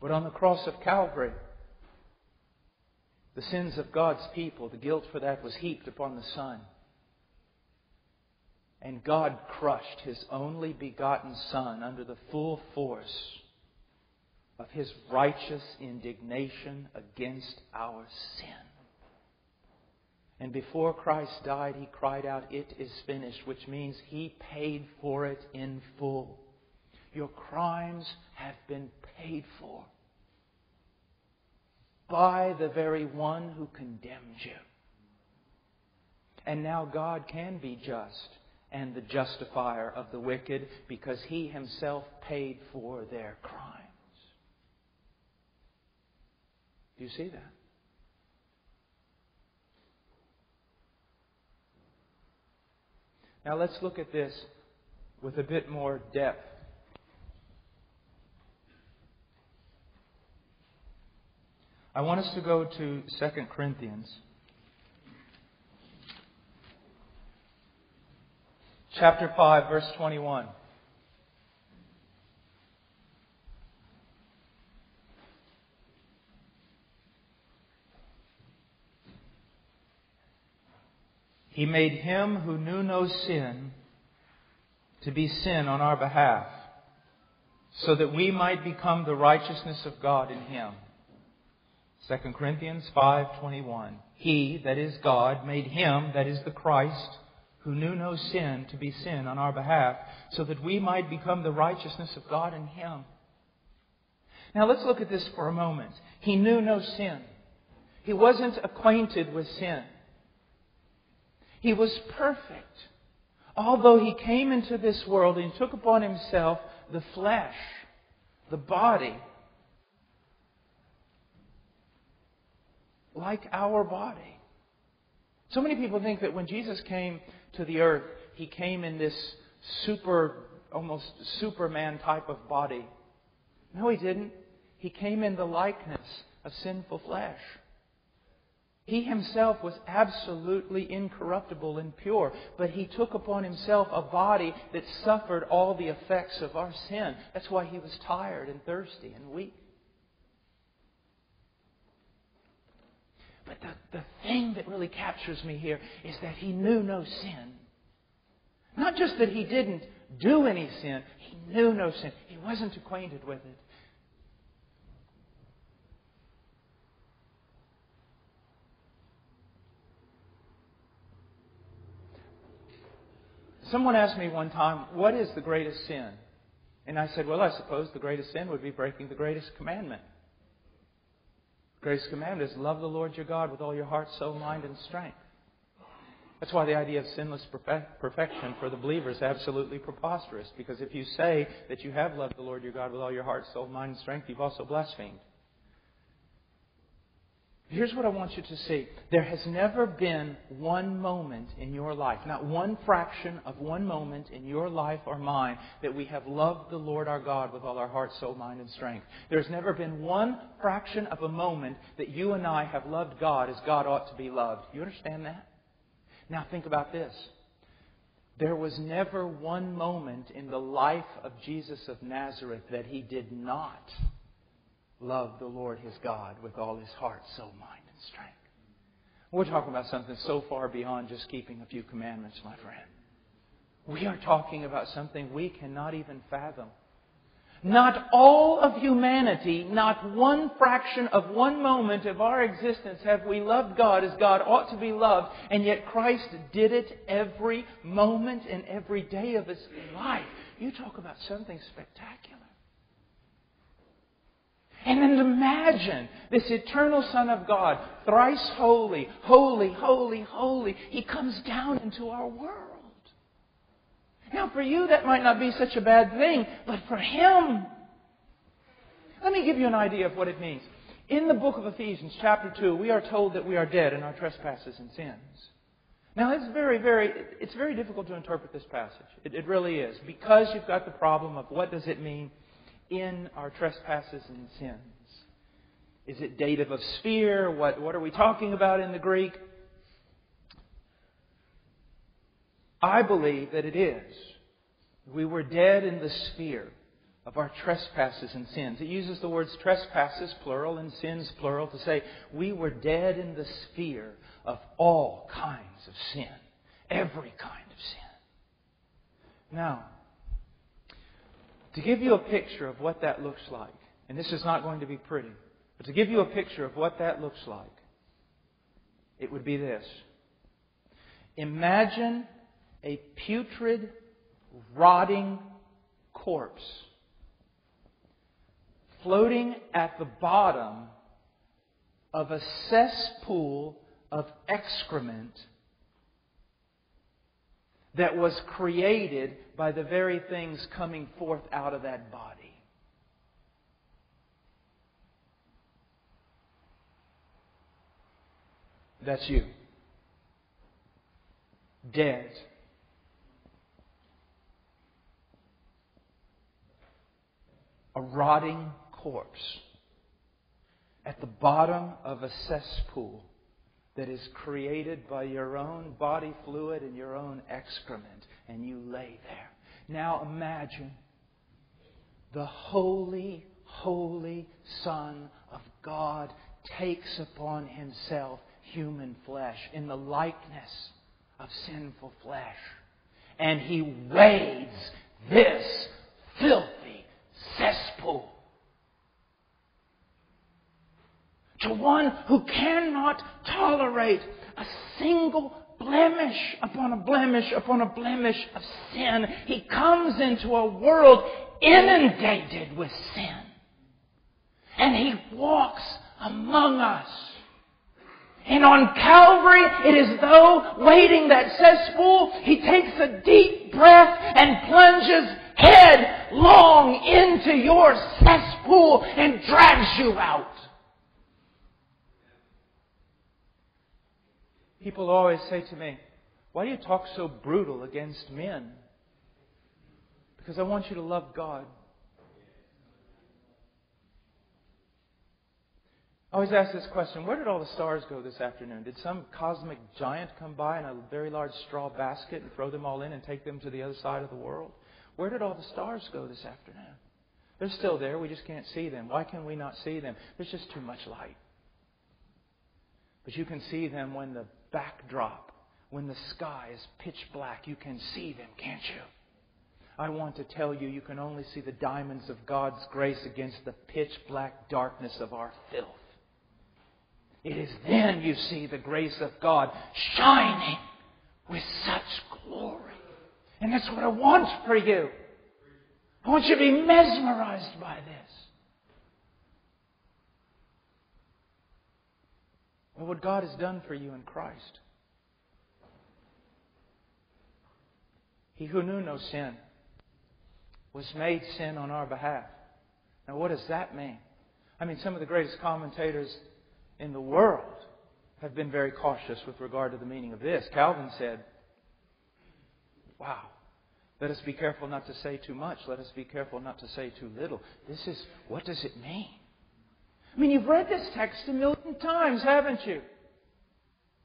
But on the cross of Calvary, the sins of God's people, the guilt for that was heaped upon the Son. And God crushed His only begotten Son under the full force of His righteous indignation against our sin. And before Christ died, He cried out, It is finished, which means He paid for it in full. Your crimes have been paid for by the very one who condemned you. And now God can be just and the justifier of the wicked because he himself paid for their crimes. Do you see that? Now let's look at this with a bit more depth. I want us to go to 2 Corinthians chapter 5, verse 21. He made him who knew no sin to be sin on our behalf, so that we might become the righteousness of God in him. 2 Corinthians 5:21 He that is God made him that is the Christ who knew no sin to be sin on our behalf so that we might become the righteousness of God in him. Now let's look at this for a moment. He knew no sin. He wasn't acquainted with sin. He was perfect. Although he came into this world and took upon himself the flesh, the body, like our body. So many people think that when Jesus came to the earth, he came in this super, almost Superman type of body. No, he didn't. He came in the likeness of sinful flesh. He himself was absolutely incorruptible and pure, but he took upon himself a body that suffered all the effects of our sin. That's why he was tired and thirsty and weak. But the, the thing that really captures me here is that he knew no sin. Not just that he didn't do any sin, he knew no sin. He wasn't acquainted with it. Someone asked me one time, what is the greatest sin? And I said, well, I suppose the greatest sin would be breaking the greatest commandment. The greatest commandment is love the Lord your God with all your heart, soul, mind, and strength. That's why the idea of sinless perfection for the believer is absolutely preposterous. Because if you say that you have loved the Lord your God with all your heart, soul, mind, and strength, you've also blasphemed. Here's what I want you to see. There has never been one moment in your life, not one fraction of one moment in your life or mine, that we have loved the Lord our God with all our heart, soul, mind, and strength. There's never been one fraction of a moment that you and I have loved God as God ought to be loved. You understand that? Now think about this. There was never one moment in the life of Jesus of Nazareth that he did not love the Lord his God with all his heart, soul, mind, and strength. We're talking about something so far beyond just keeping a few commandments, my friend. We are talking about something we cannot even fathom. Not all of humanity, not one fraction of one moment of our existence have we loved God as God ought to be loved, and yet Christ did it every moment and every day of his life. You talk about something spectacular. And then imagine this eternal Son of God, thrice holy, holy, holy, holy. He comes down into our world. Now, for you, that might not be such a bad thing, but for Him, let me give you an idea of what it means. In the book of Ephesians, chapter 2, we are told that we are dead in our trespasses and sins. Now, it's very, very, it's very difficult to interpret this passage. It, it really is. Because you've got the problem of what does it mean in our trespasses and sins. Is it dative of sphere? What, what are we talking about in the Greek? I believe that it is. We were dead in the sphere of our trespasses and sins. It uses the words trespasses, plural, and sins, plural, to say we were dead in the sphere of all kinds of sin. Every kind of sin. Now, to give you a picture of what that looks like, and this is not going to be pretty, but to give you a picture of what that looks like, it would be this. Imagine a putrid, rotting corpse floating at the bottom of a cesspool of excrement that was created by the very things coming forth out of that body. That's you. Dead. A rotting corpse at the bottom of a cesspool that is created by your own body fluid and your own excrement, and you lay there. Now imagine the holy, holy Son of God takes upon himself human flesh in the likeness of sinful flesh. And he wades this filthy cesspool to one who cannot tolerate a single blemish upon a blemish upon a blemish of sin. He comes into a world inundated with sin. And he walks among us. And on Calvary, it is though wading that cesspool, he takes a deep breath and plunges headlong into your cesspool and drags you out. People always say to me, Why do you talk so brutal against men? Because I want you to love God. I always ask this question Where did all the stars go this afternoon? Did some cosmic giant come by in a very large straw basket and throw them all in and take them to the other side of the world? Where did all the stars go this afternoon? They're still there. We just can't see them. Why can we not see them? There's just too much light. But you can see them when the backdrop, when the sky is pitch black. You can see them, can't you? I want to tell you, you can only see the diamonds of God's grace against the pitch black darkness of our filth. It is then you see the grace of God shining with such glory. And that's what I want for you. I want you to be mesmerized by this. What God has done for you in Christ. He who knew no sin was made sin on our behalf. Now, what does that mean? I mean, some of the greatest commentators in the world have been very cautious with regard to the meaning of this. Calvin said, Wow, let us be careful not to say too much. Let us be careful not to say too little. This is, what does it mean? I mean, you've read this text a million times, haven't you?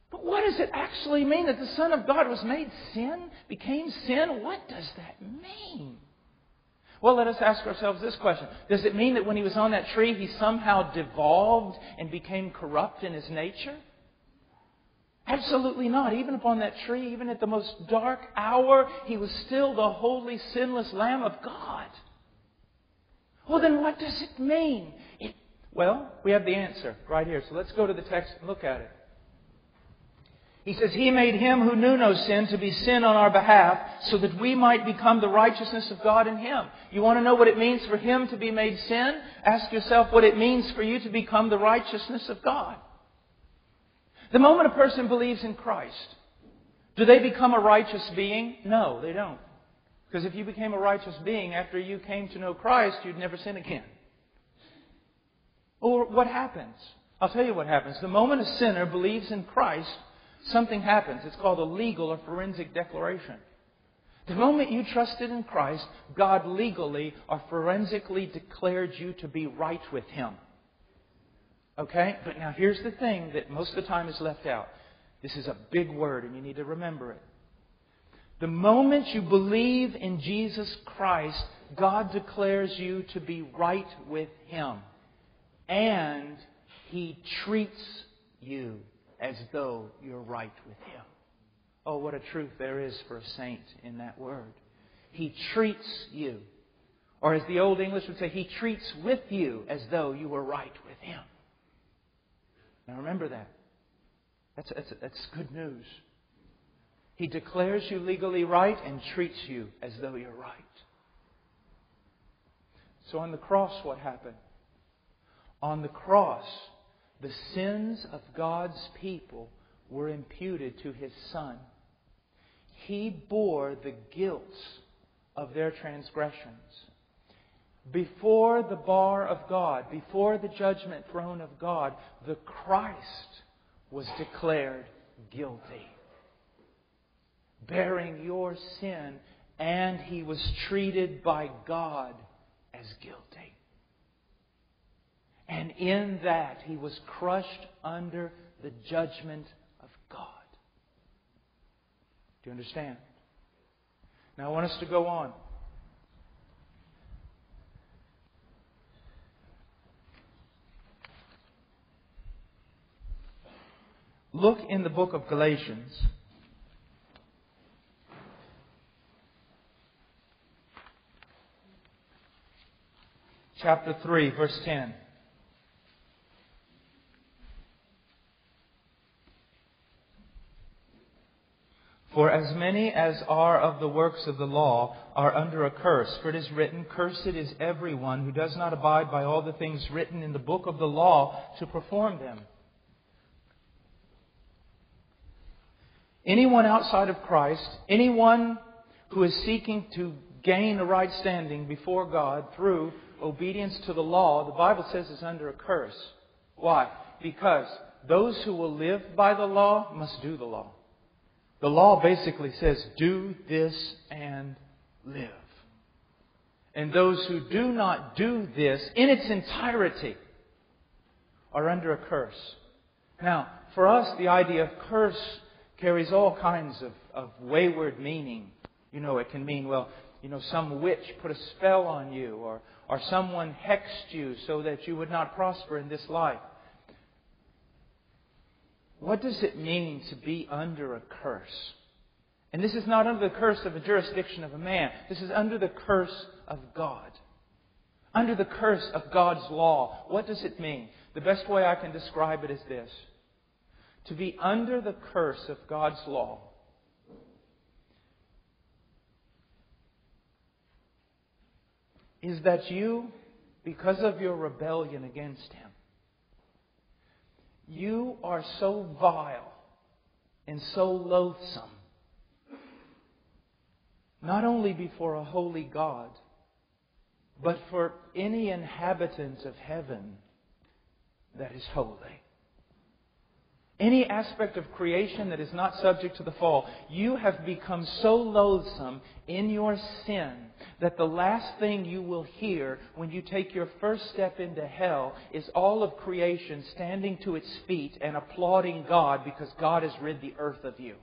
But what does it actually mean that the Son of God was made sin, became sin? What does that mean? Well, let us ask ourselves this question. Does it mean that when he was on that tree, he somehow devolved and became corrupt in his nature? Absolutely not. Even upon that tree, even at the most dark hour, he was still the holy, sinless Lamb of God. Well, then what does it mean? It well, we have the answer right here. So let's go to the text and look at it. He says, He made him who knew no sin to be sin on our behalf so that we might become the righteousness of God in him. You want to know what it means for him to be made sin? Ask yourself what it means for you to become the righteousness of God. The moment a person believes in Christ, do they become a righteous being? No, they don't. Because if you became a righteous being after you came to know Christ, you'd never sin again. Or what happens? I'll tell you what happens. The moment a sinner believes in Christ, something happens. It's called a legal or forensic declaration. The moment you trusted in Christ, God legally or forensically declared you to be right with Him. Okay? But now here's the thing that most of the time is left out. This is a big word and you need to remember it. The moment you believe in Jesus Christ, God declares you to be right with Him and He treats you as though you're right with Him. Oh, what a truth there is for a saint in that word. He treats you. Or as the Old English would say, He treats with you as though you were right with Him. Now remember that. That's, that's, that's good news. He declares you legally right and treats you as though you're right. So on the cross, what happened? On the cross, the sins of God's people were imputed to his Son. He bore the guilt of their transgressions. Before the bar of God, before the judgment throne of God, the Christ was declared guilty, bearing your sin, and he was treated by God as guilty. And in that, he was crushed under the judgment of God. Do you understand? Now I want us to go on. Look in the book of Galatians. Chapter 3, verse 10. For as many as are of the works of the law are under a curse. For it is written, Cursed is everyone who does not abide by all the things written in the book of the law to perform them. Anyone outside of Christ, anyone who is seeking to gain a right standing before God through obedience to the law, the Bible says is under a curse. Why? Because those who will live by the law must do the law. The law basically says, do this and live. And those who do not do this in its entirety are under a curse. Now, for us, the idea of curse carries all kinds of, of wayward meaning. You know, it can mean, well, you know, some witch put a spell on you, or, or someone hexed you so that you would not prosper in this life. What does it mean to be under a curse? And this is not under the curse of a jurisdiction of a man. This is under the curse of God. Under the curse of God's law. What does it mean? The best way I can describe it is this. To be under the curse of God's law is that you, because of your rebellion against Him, you are so vile and so loathsome, not only before a holy God, but for any inhabitant of heaven that is holy any aspect of creation that is not subject to the fall, you have become so loathsome in your sin that the last thing you will hear when you take your first step into hell is all of creation standing to its feet and applauding God because God has rid the earth of you.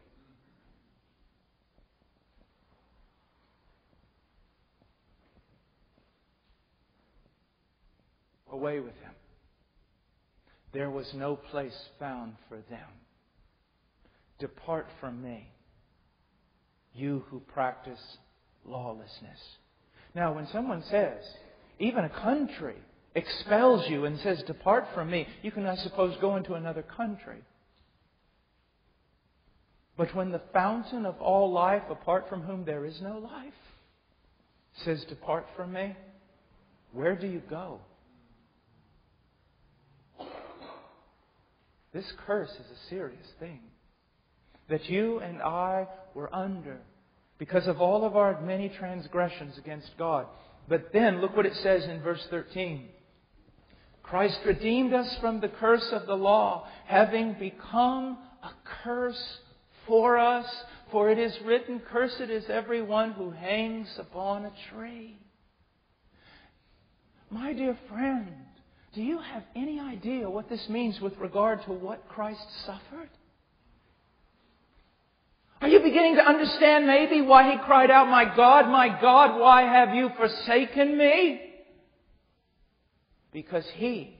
Away with him there was no place found for them. Depart from me, you who practice lawlessness. Now, when someone says, even a country expels you and says, Depart from me, you can, I suppose, go into another country. But when the fountain of all life, apart from whom there is no life, says, Depart from me, where do you go? This curse is a serious thing that you and I were under because of all of our many transgressions against God. But then, look what it says in verse 13. Christ redeemed us from the curse of the law, having become a curse for us. For it is written, Cursed is everyone who hangs upon a tree. My dear friend, do you have any idea what this means with regard to what Christ suffered? Are you beginning to understand maybe why he cried out, My God, my God, why have you forsaken me? Because he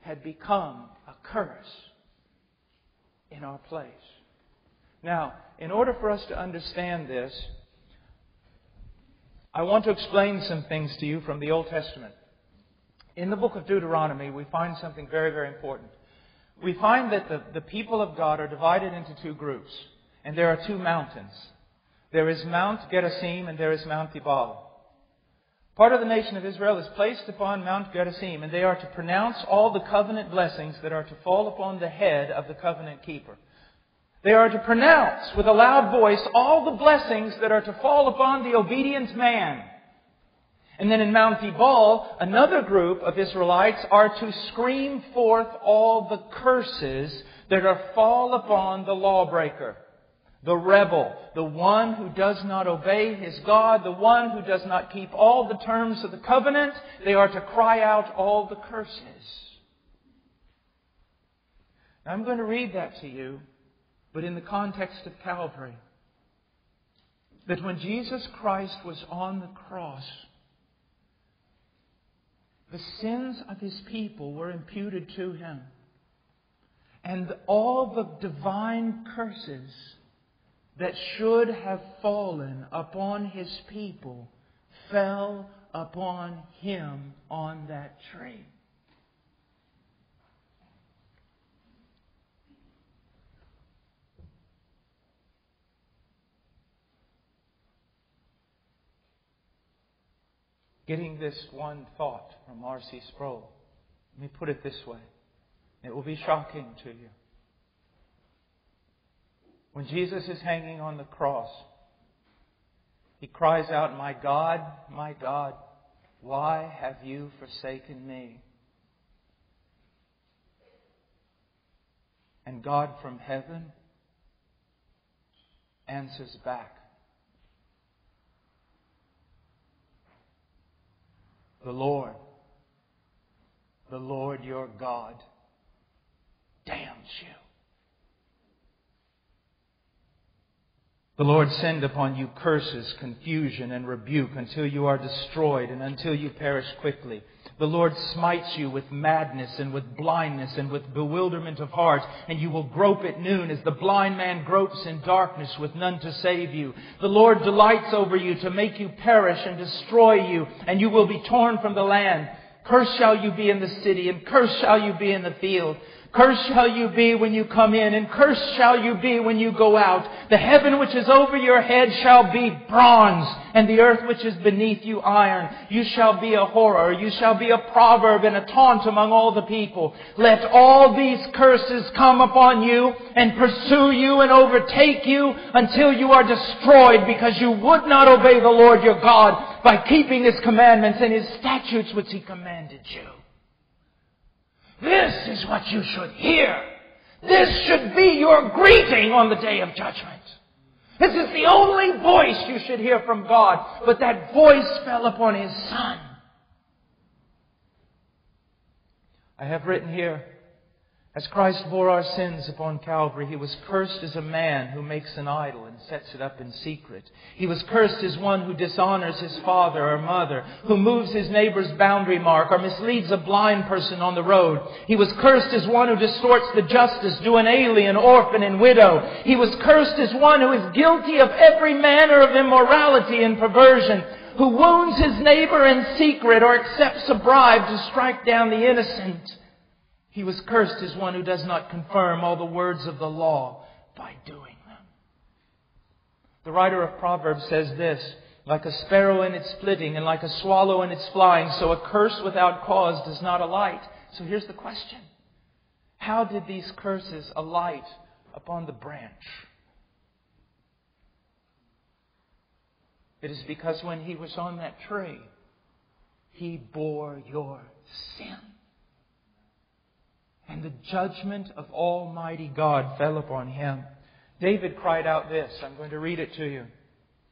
had become a curse in our place. Now, in order for us to understand this, I want to explain some things to you from the Old Testament. In the book of Deuteronomy, we find something very, very important. We find that the, the people of God are divided into two groups, and there are two mountains. There is Mount Gerizim and there is Mount Ebal. Part of the nation of Israel is placed upon Mount Gerizim, and they are to pronounce all the covenant blessings that are to fall upon the head of the covenant keeper. They are to pronounce with a loud voice all the blessings that are to fall upon the obedient man. And then in Mount Ebal, another group of Israelites are to scream forth all the curses that are fall upon the lawbreaker, the rebel, the one who does not obey his God, the one who does not keep all the terms of the covenant. They are to cry out all the curses. Now, I'm going to read that to you, but in the context of Calvary. that when Jesus Christ was on the cross, the sins of his people were imputed to him. And all the divine curses that should have fallen upon his people fell upon him on that tree. Getting this one thought from R.C. Sproul. Let me put it this way. It will be shocking to you. When Jesus is hanging on the cross, he cries out, My God, my God, why have you forsaken me? And God from heaven answers back, The Lord, the Lord your God, damns you. The Lord send upon you curses, confusion, and rebuke until you are destroyed and until you perish quickly. The Lord smites you with madness and with blindness and with bewilderment of heart, and you will grope at noon as the blind man gropes in darkness with none to save you. The Lord delights over you to make you perish and destroy you, and you will be torn from the land. Cursed shall you be in the city, and cursed shall you be in the field. Cursed shall you be when you come in, and cursed shall you be when you go out. The heaven which is over your head shall be bronze, and the earth which is beneath you iron. You shall be a horror, you shall be a proverb and a taunt among all the people. Let all these curses come upon you, and pursue you, and overtake you, until you are destroyed, because you would not obey the Lord your God by keeping His commandments and His statutes which He commanded you. This is what you should hear. This should be your greeting on the day of judgment. This is the only voice you should hear from God, but that voice fell upon His Son. I have written here, as Christ bore our sins upon Calvary, he was cursed as a man who makes an idol and sets it up in secret. He was cursed as one who dishonors his father or mother, who moves his neighbor's boundary mark or misleads a blind person on the road. He was cursed as one who distorts the justice due an alien, orphan, and widow. He was cursed as one who is guilty of every manner of immorality and perversion, who wounds his neighbor in secret or accepts a bribe to strike down the innocent. He was cursed as one who does not confirm all the words of the law by doing them. The writer of Proverbs says this, like a sparrow in its flitting and like a swallow in its flying, so a curse without cause does not alight. So here's the question. How did these curses alight upon the branch? It is because when he was on that tree, he bore your sin and the judgment of Almighty God fell upon him. David cried out this. I'm going to read it to you.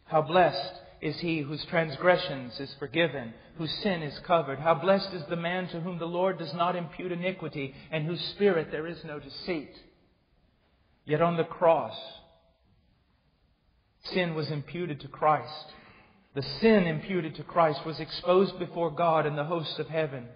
How blessed is he whose transgressions is forgiven, whose sin is covered. How blessed is the man to whom the Lord does not impute iniquity, and whose spirit there is no deceit. Yet on the cross, sin was imputed to Christ. The sin imputed to Christ was exposed before God and the hosts of heaven.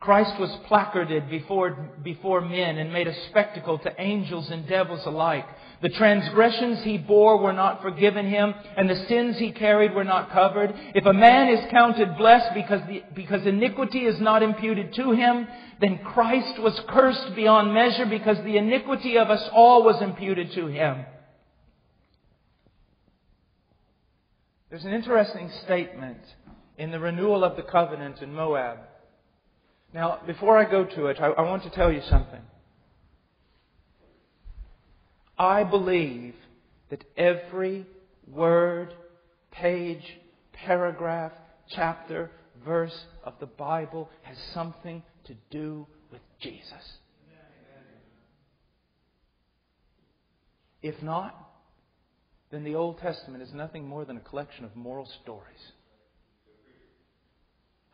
Christ was placarded before, before men and made a spectacle to angels and devils alike. The transgressions he bore were not forgiven him, and the sins he carried were not covered. If a man is counted blessed because, the, because iniquity is not imputed to him, then Christ was cursed beyond measure because the iniquity of us all was imputed to him. There's an interesting statement in the renewal of the covenant in Moab. Now, before I go to it, I, I want to tell you something. I believe that every word, page, paragraph, chapter, verse of the Bible has something to do with Jesus. If not, then the Old Testament is nothing more than a collection of moral stories.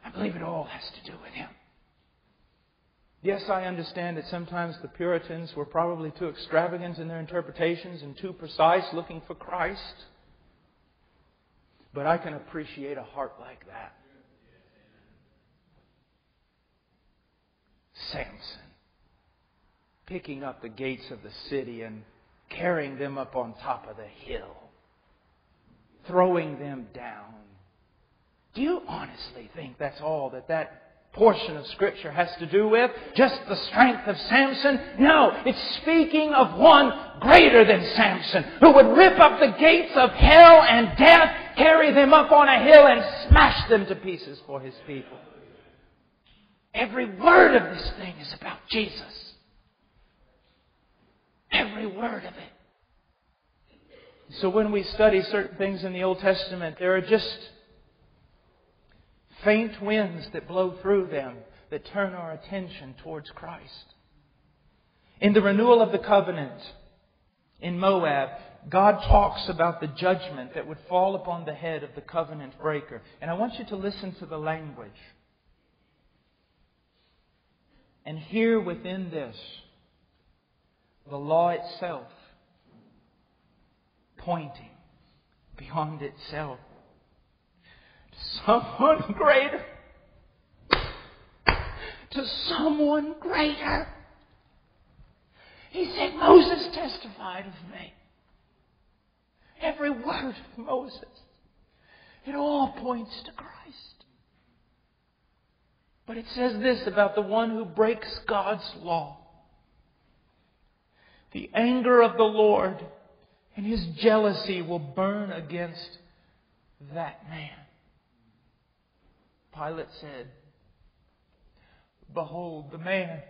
I believe it all has to do with Him. Yes, I understand that sometimes the Puritans were probably too extravagant in their interpretations and too precise looking for Christ. But I can appreciate a heart like that. Samson picking up the gates of the city and carrying them up on top of the hill, throwing them down. Do you honestly think that's all that that portion of Scripture has to do with? Just the strength of Samson? No, it's speaking of one greater than Samson, who would rip up the gates of hell and death, carry them up on a hill, and smash them to pieces for his people. Every word of this thing is about Jesus. Every word of it. So when we study certain things in the Old Testament, there are just faint winds that blow through them that turn our attention towards Christ. In the renewal of the covenant in Moab, God talks about the judgment that would fall upon the head of the covenant breaker. And I want you to listen to the language. And here within this, the law itself pointing beyond itself someone greater. To someone greater. He said, Moses testified of me. Every word of Moses. It all points to Christ. But it says this about the one who breaks God's law. The anger of the Lord and his jealousy will burn against that man. Pilate said, Behold the man.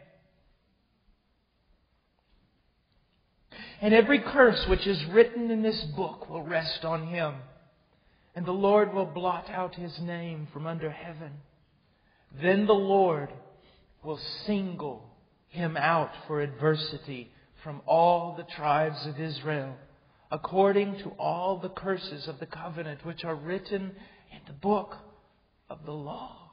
And every curse which is written in this book will rest on him. And the Lord will blot out his name from under heaven. Then the Lord will single him out for adversity from all the tribes of Israel, according to all the curses of the covenant which are written in the book of the law.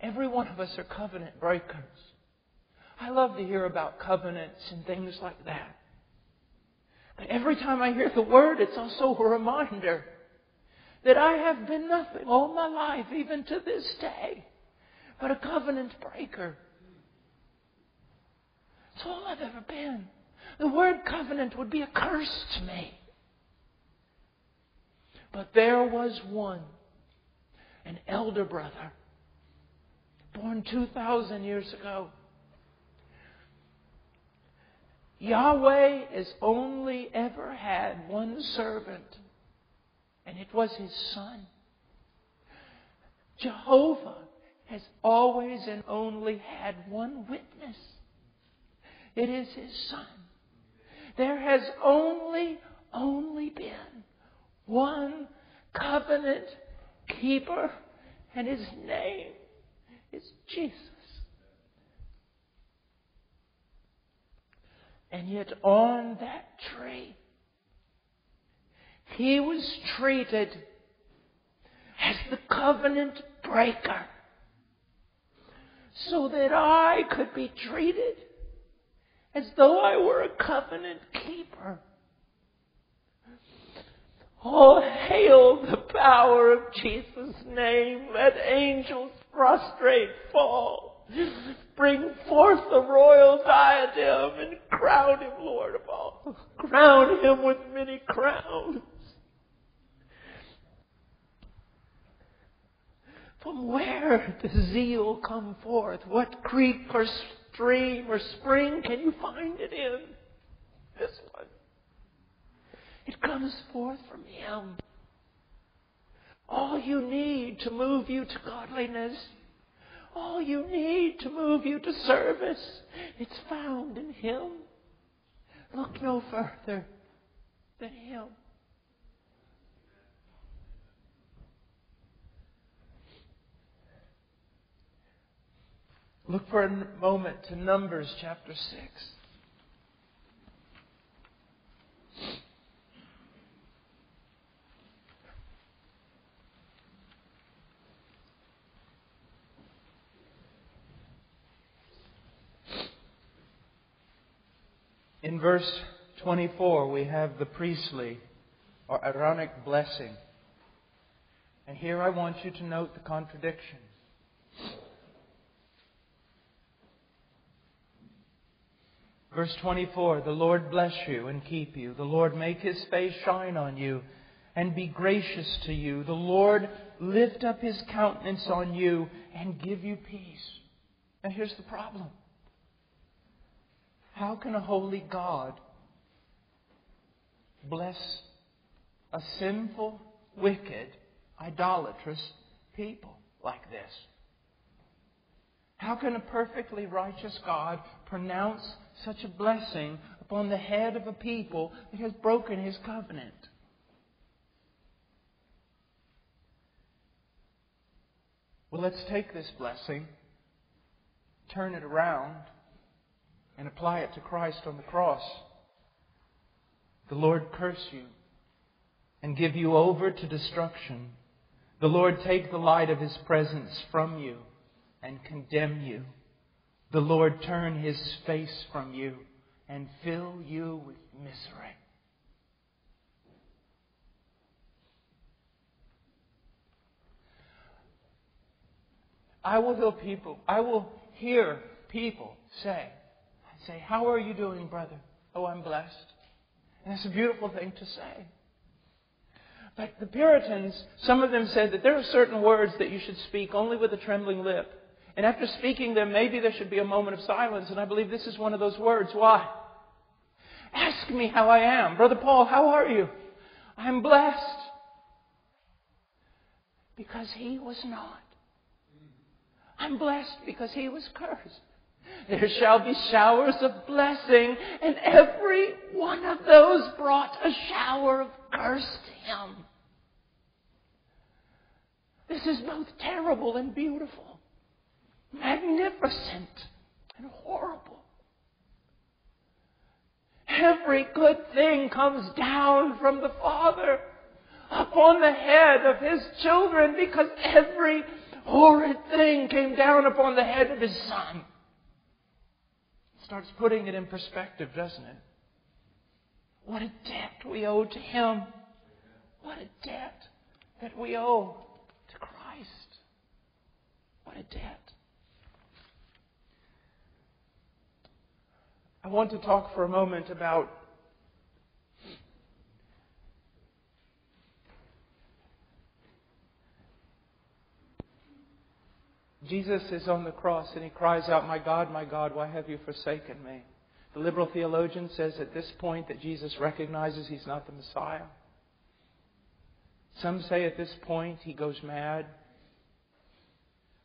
Every one of us are covenant breakers. I love to hear about covenants and things like that. But every time I hear the word, it's also a reminder that I have been nothing all my life, even to this day, but a covenant breaker. That's all I've ever been. The word covenant would be a curse to me. But there was one, an elder brother, born 2,000 years ago. Yahweh has only ever had one servant, and it was his son. Jehovah has always and only had one witness. It is his son. There has only, only been one covenant keeper, and his name is Jesus. And yet, on that tree, he was treated as the covenant breaker so that I could be treated as though I were a covenant keeper. Oh, hail the power of Jesus' name. Let angels prostrate fall. Bring forth the royal diadem and crown him Lord of all. Crown him with many crowns. From where does zeal come forth? What creek or stream or spring can you find it in? This one. It comes forth from Him. All you need to move you to godliness, all you need to move you to service, it's found in Him. Look no further than Him. Look for a moment to Numbers chapter 6. In verse 24, we have the priestly or Aaronic blessing. And here I want you to note the contradiction. Verse 24 The Lord bless you and keep you. The Lord make his face shine on you and be gracious to you. The Lord lift up his countenance on you and give you peace. And here's the problem How can a holy God bless a sinful, wicked, idolatrous people like this? How can a perfectly righteous God pronounce such a blessing upon the head of a people that has broken his covenant? Well, let's take this blessing, turn it around, and apply it to Christ on the cross. The Lord curse you and give you over to destruction. The Lord take the light of his presence from you and condemn you. The Lord turn his face from you and fill you with misery. I will hear people, I will hear people say, I say, How are you doing, brother? Oh, I'm blessed. And it's a beautiful thing to say. But the Puritans, some of them said that there are certain words that you should speak only with a trembling lip. And after speaking them, maybe there should be a moment of silence. And I believe this is one of those words. Why? Ask me how I am. Brother Paul, how are you? I'm blessed. Because he was not. I'm blessed because he was cursed. There shall be showers of blessing, and every one of those brought a shower of curse to him. This is both terrible and beautiful magnificent and horrible. Every good thing comes down from the Father upon the head of His children because every horrid thing came down upon the head of His Son. Starts putting it in perspective, doesn't it? What a debt we owe to Him. What a debt that we owe to Christ. What a debt. I want to talk for a moment about Jesus is on the cross and he cries out, My God, my God, why have you forsaken me? The liberal theologian says at this point that Jesus recognizes he's not the Messiah. Some say at this point he goes mad.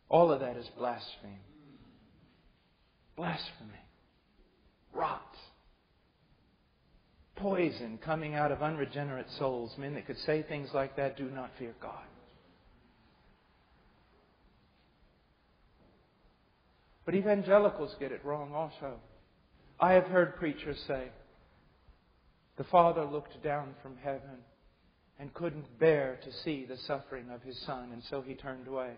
All of that is blasphemy. Blasphemy rot. Poison coming out of unregenerate souls. Men that could say things like that do not fear God. But evangelicals get it wrong also. I have heard preachers say, the Father looked down from heaven and couldn't bear to see the suffering of his Son, and so he turned away.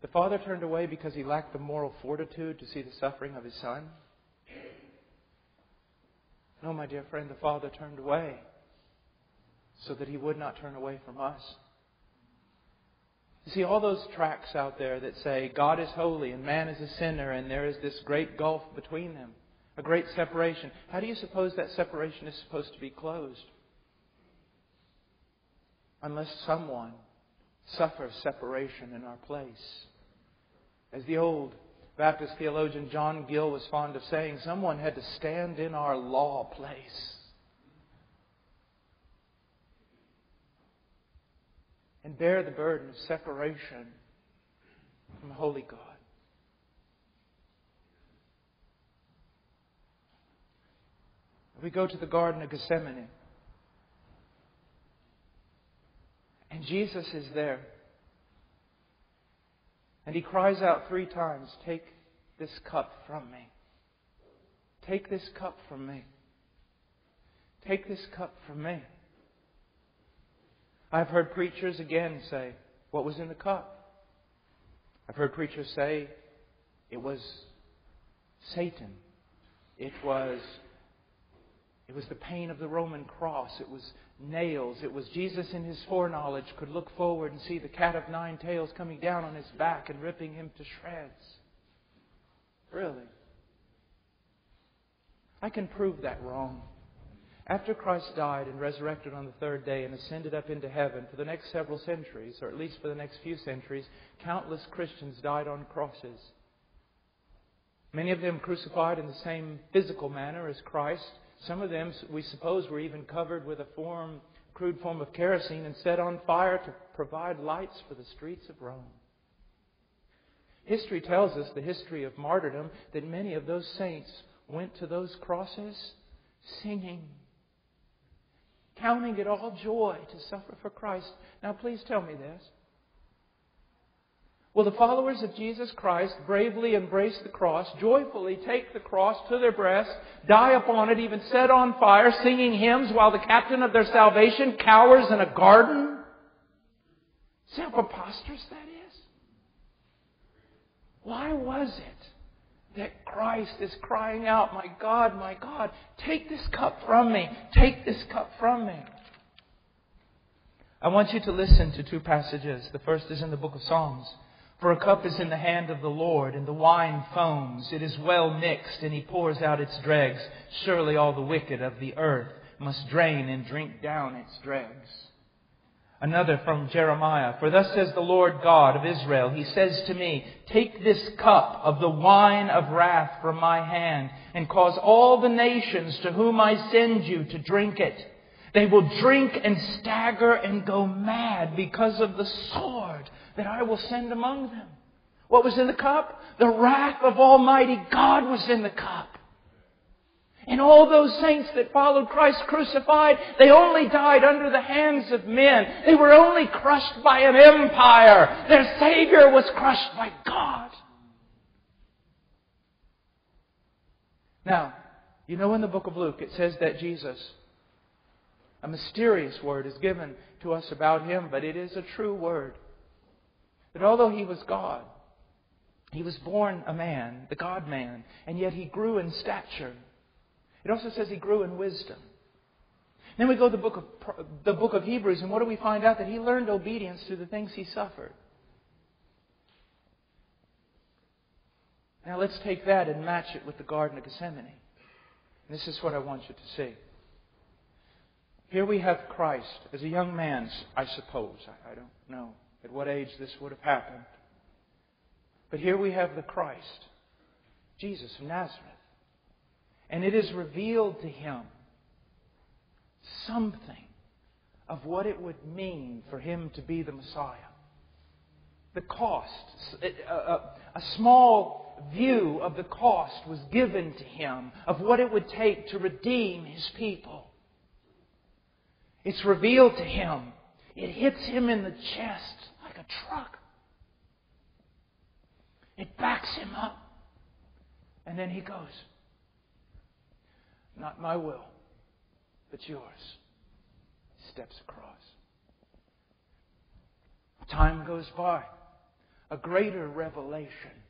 The Father turned away because he lacked the moral fortitude to see the suffering of his Son. No, my dear friend, the Father turned away so that He would not turn away from us. You see, all those tracts out there that say God is holy and man is a sinner and there is this great gulf between them, a great separation. How do you suppose that separation is supposed to be closed? Unless someone suffers separation in our place. As the old Baptist theologian John Gill was fond of saying, someone had to stand in our law place. And bear the burden of separation from holy God. We go to the Garden of Gethsemane. And Jesus is there. And he cries out three times, Take this cup from me. Take this cup from me. Take this cup from me. I've heard preachers again say, What was in the cup? I've heard preachers say, It was Satan. It was It was the pain of the Roman cross. It was nails. It was Jesus in his foreknowledge could look forward and see the cat of nine tails coming down on his back and ripping him to shreds. Really. I can prove that wrong. After Christ died and resurrected on the third day and ascended up into heaven, for the next several centuries, or at least for the next few centuries, countless Christians died on crosses. Many of them crucified in the same physical manner as Christ. Some of them, we suppose, were even covered with a form, crude form of kerosene and set on fire to provide lights for the streets of Rome. History tells us, the history of martyrdom, that many of those saints went to those crosses singing counting it all joy to suffer for Christ. Now, please tell me this. Will the followers of Jesus Christ bravely embrace the cross, joyfully take the cross to their breast, die upon it, even set on fire, singing hymns while the captain of their salvation cowers in a garden? See how preposterous that is? Why was it that Christ is crying out, My God, my God, take this cup from me. Take this cup from me. I want you to listen to two passages. The first is in the book of Psalms. For a cup is in the hand of the Lord, and the wine foams. It is well mixed, and he pours out its dregs. Surely all the wicked of the earth must drain and drink down its dregs. Another from Jeremiah. For thus says the Lord God of Israel, He says to me, Take this cup of the wine of wrath from my hand, and cause all the nations to whom I send you to drink it. They will drink and stagger and go mad because of the sword that I will send among them. What was in the cup? The wrath of Almighty God was in the cup. And all those saints that followed Christ crucified, they only died under the hands of men. They were only crushed by an empire. Their Savior was crushed by God. Now, you know in the book of Luke it says that Jesus, a mysterious word is given to us about him, but it is a true word. That although he was God, he was born a man, the God man, and yet he grew in stature it also says he grew in wisdom. Then we go to the book of, the book of Hebrews, and what do we find out? That he learned obedience through the things he suffered. Now let's take that and match it with the Garden of Gethsemane. And this is what I want you to see. Here we have Christ as a young man, I suppose. I, don't know at what age this would have happened. But here we have the Christ, Jesus of Nazareth. And it is revealed to him something of what it would mean for him to be the Messiah. The cost, a small view of the cost was given to him of what it would take to redeem his people. It's revealed to him. It hits him in the chest like a truck. It backs him up. And then he goes, not my will, but yours. Steps across. Time goes by. A greater revelation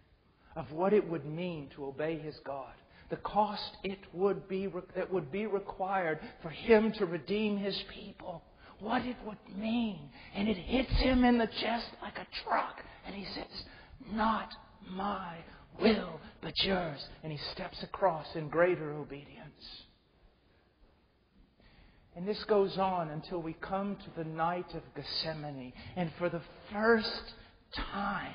of what it would mean to obey his God. The cost it would be that would be required for him to redeem his people. What it would mean. And it hits him in the chest like a truck. And he says, Not my will, but yours. And he steps across in greater obedience. And this goes on until we come to the night of Gethsemane. And for the first time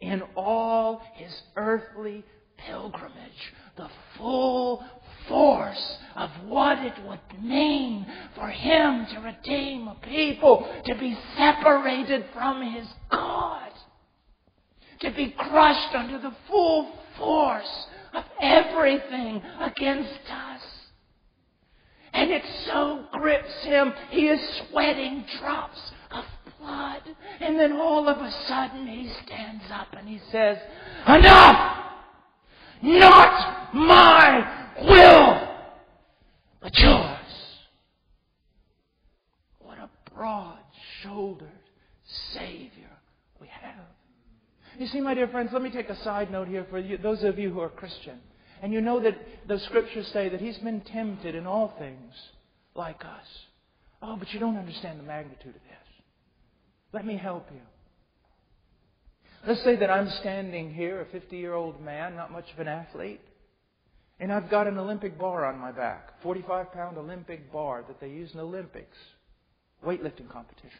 in all his earthly pilgrimage, the full force of what it would mean for him to redeem a people, to be separated from his God, to be crushed under the full force of everything against us. And it so grips him, he is sweating drops of blood. And then all of a sudden he stands up and he says, Enough! Not my will, but yours. What a broad shouldered Savior we have. You see, my dear friends, let me take a side note here for you, those of you who are Christian. And you know that the scriptures say that he's been tempted in all things like us. Oh, but you don't understand the magnitude of this. Let me help you. Let's say that I'm standing here, a 50 year old man, not much of an athlete, and I've got an Olympic bar on my back, 45 pound Olympic bar that they use in Olympics, weightlifting competitions.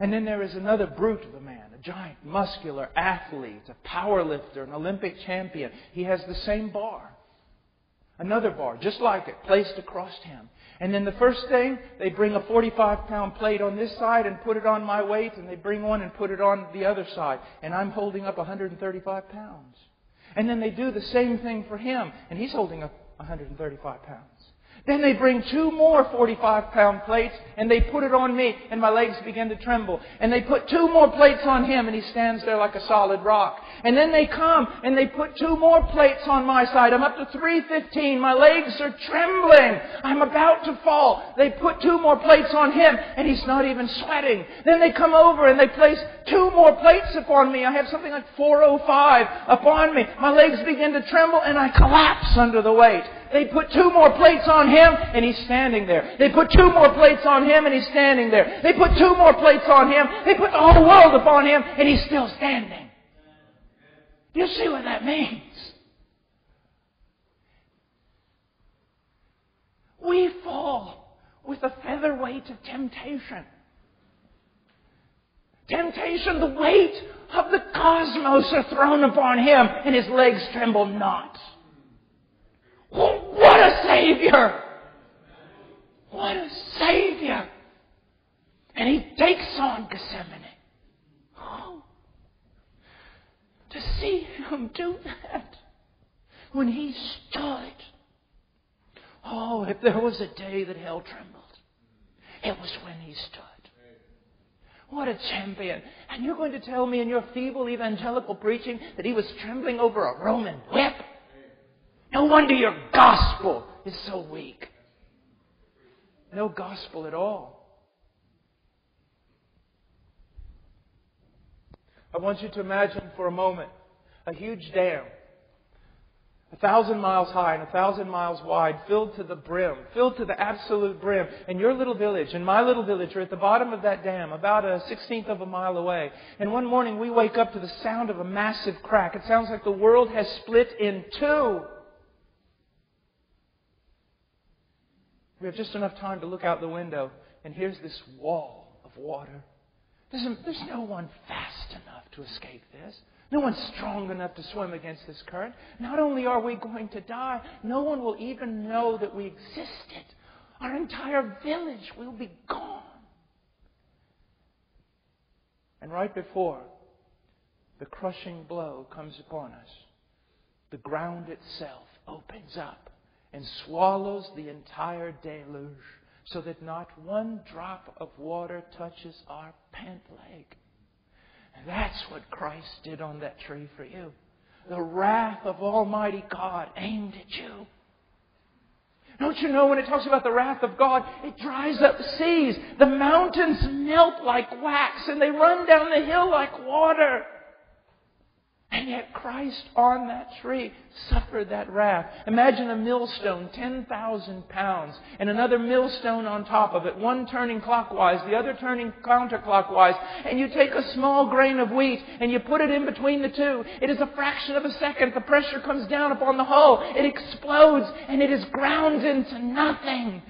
And then there is another brute of a man, a giant, muscular athlete, a power lifter, an Olympic champion. He has the same bar. Another bar, just like it, placed across him. And then the first thing, they bring a 45 pound plate on this side and put it on my weight, and they bring one and put it on the other side. And I'm holding up 135 pounds. And then they do the same thing for him, and he's holding up 135 pounds. Then they bring two more 45 pound plates and they put it on me and my legs begin to tremble. And they put two more plates on him and he stands there like a solid rock. And then they come and they put two more plates on my side. I'm up to 315. My legs are trembling. I'm about to fall. They put two more plates on him and he's not even sweating. Then they come over and they place two more plates upon me. I have something like 405 upon me. My legs begin to tremble and I collapse under the weight. They put two more plates on him and he's standing there. They put two more plates on him and he's standing there. They put two more plates on him. They put the whole world upon him and he's still standing. You see what that means? We fall with a featherweight of temptation. Temptation, the weight of the cosmos are thrown upon him and his legs tremble not. What a Savior! What a Savior! And He takes on Gethsemane. Oh, to see Him do that when He stood. Oh, if there was a day that hell trembled, it was when He stood. What a champion. And you're going to tell me in your feeble evangelical preaching that he was trembling over a Roman whip? No wonder your gospel is so weak. No gospel at all. I want you to imagine for a moment a huge dam, a thousand miles high and a thousand miles wide, filled to the brim, filled to the absolute brim. And your little village and my little village are at the bottom of that dam, about a sixteenth of a mile away. And one morning we wake up to the sound of a massive crack. It sounds like the world has split in two. We have just enough time to look out the window, and here's this wall of water. There's, there's no one fast enough to escape this. No one strong enough to swim against this current. Not only are we going to die, no one will even know that we existed. Our entire village will be gone. And right before the crushing blow comes upon us, the ground itself opens up and swallows the entire deluge so that not one drop of water touches our pant leg. And that's what Christ did on that tree for you. The wrath of Almighty God aimed at you. Don't you know when it talks about the wrath of God, it dries up seas. The mountains melt like wax and they run down the hill like water. And yet Christ on that tree suffered that wrath. Imagine a millstone, 10,000 pounds, and another millstone on top of it, one turning clockwise, the other turning counterclockwise, and you take a small grain of wheat and you put it in between the two. It is a fraction of a second. The pressure comes down upon the hull. It explodes and it is ground into nothing.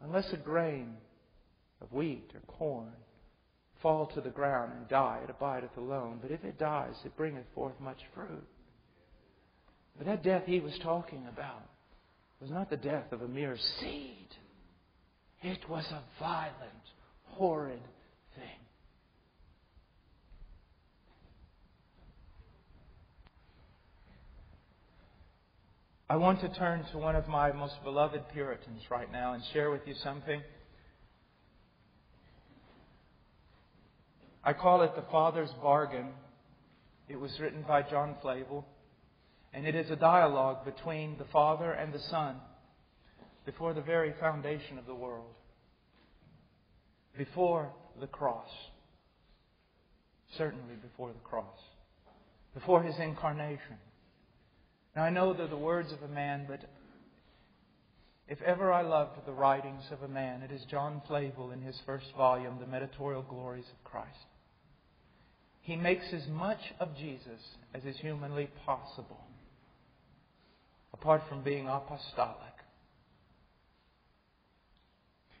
Unless a grain of wheat or corn fall to the ground and die, it abideth alone. But if it dies, it bringeth forth much fruit. But that death he was talking about was not the death of a mere seed. It was a violent, horrid thing. I want to turn to one of my most beloved Puritans right now and share with you something I call it The Father's Bargain. It was written by John Flavel. And it is a dialogue between the Father and the Son before the very foundation of the world, before the cross. Certainly before the cross. before his incarnation. Now, I know they're the words of a man, but if ever I loved the writings of a man, it is John Flavel in his first volume, The Mediatorial Glories of Christ. He makes as much of Jesus as is humanly possible, apart from being apostolic.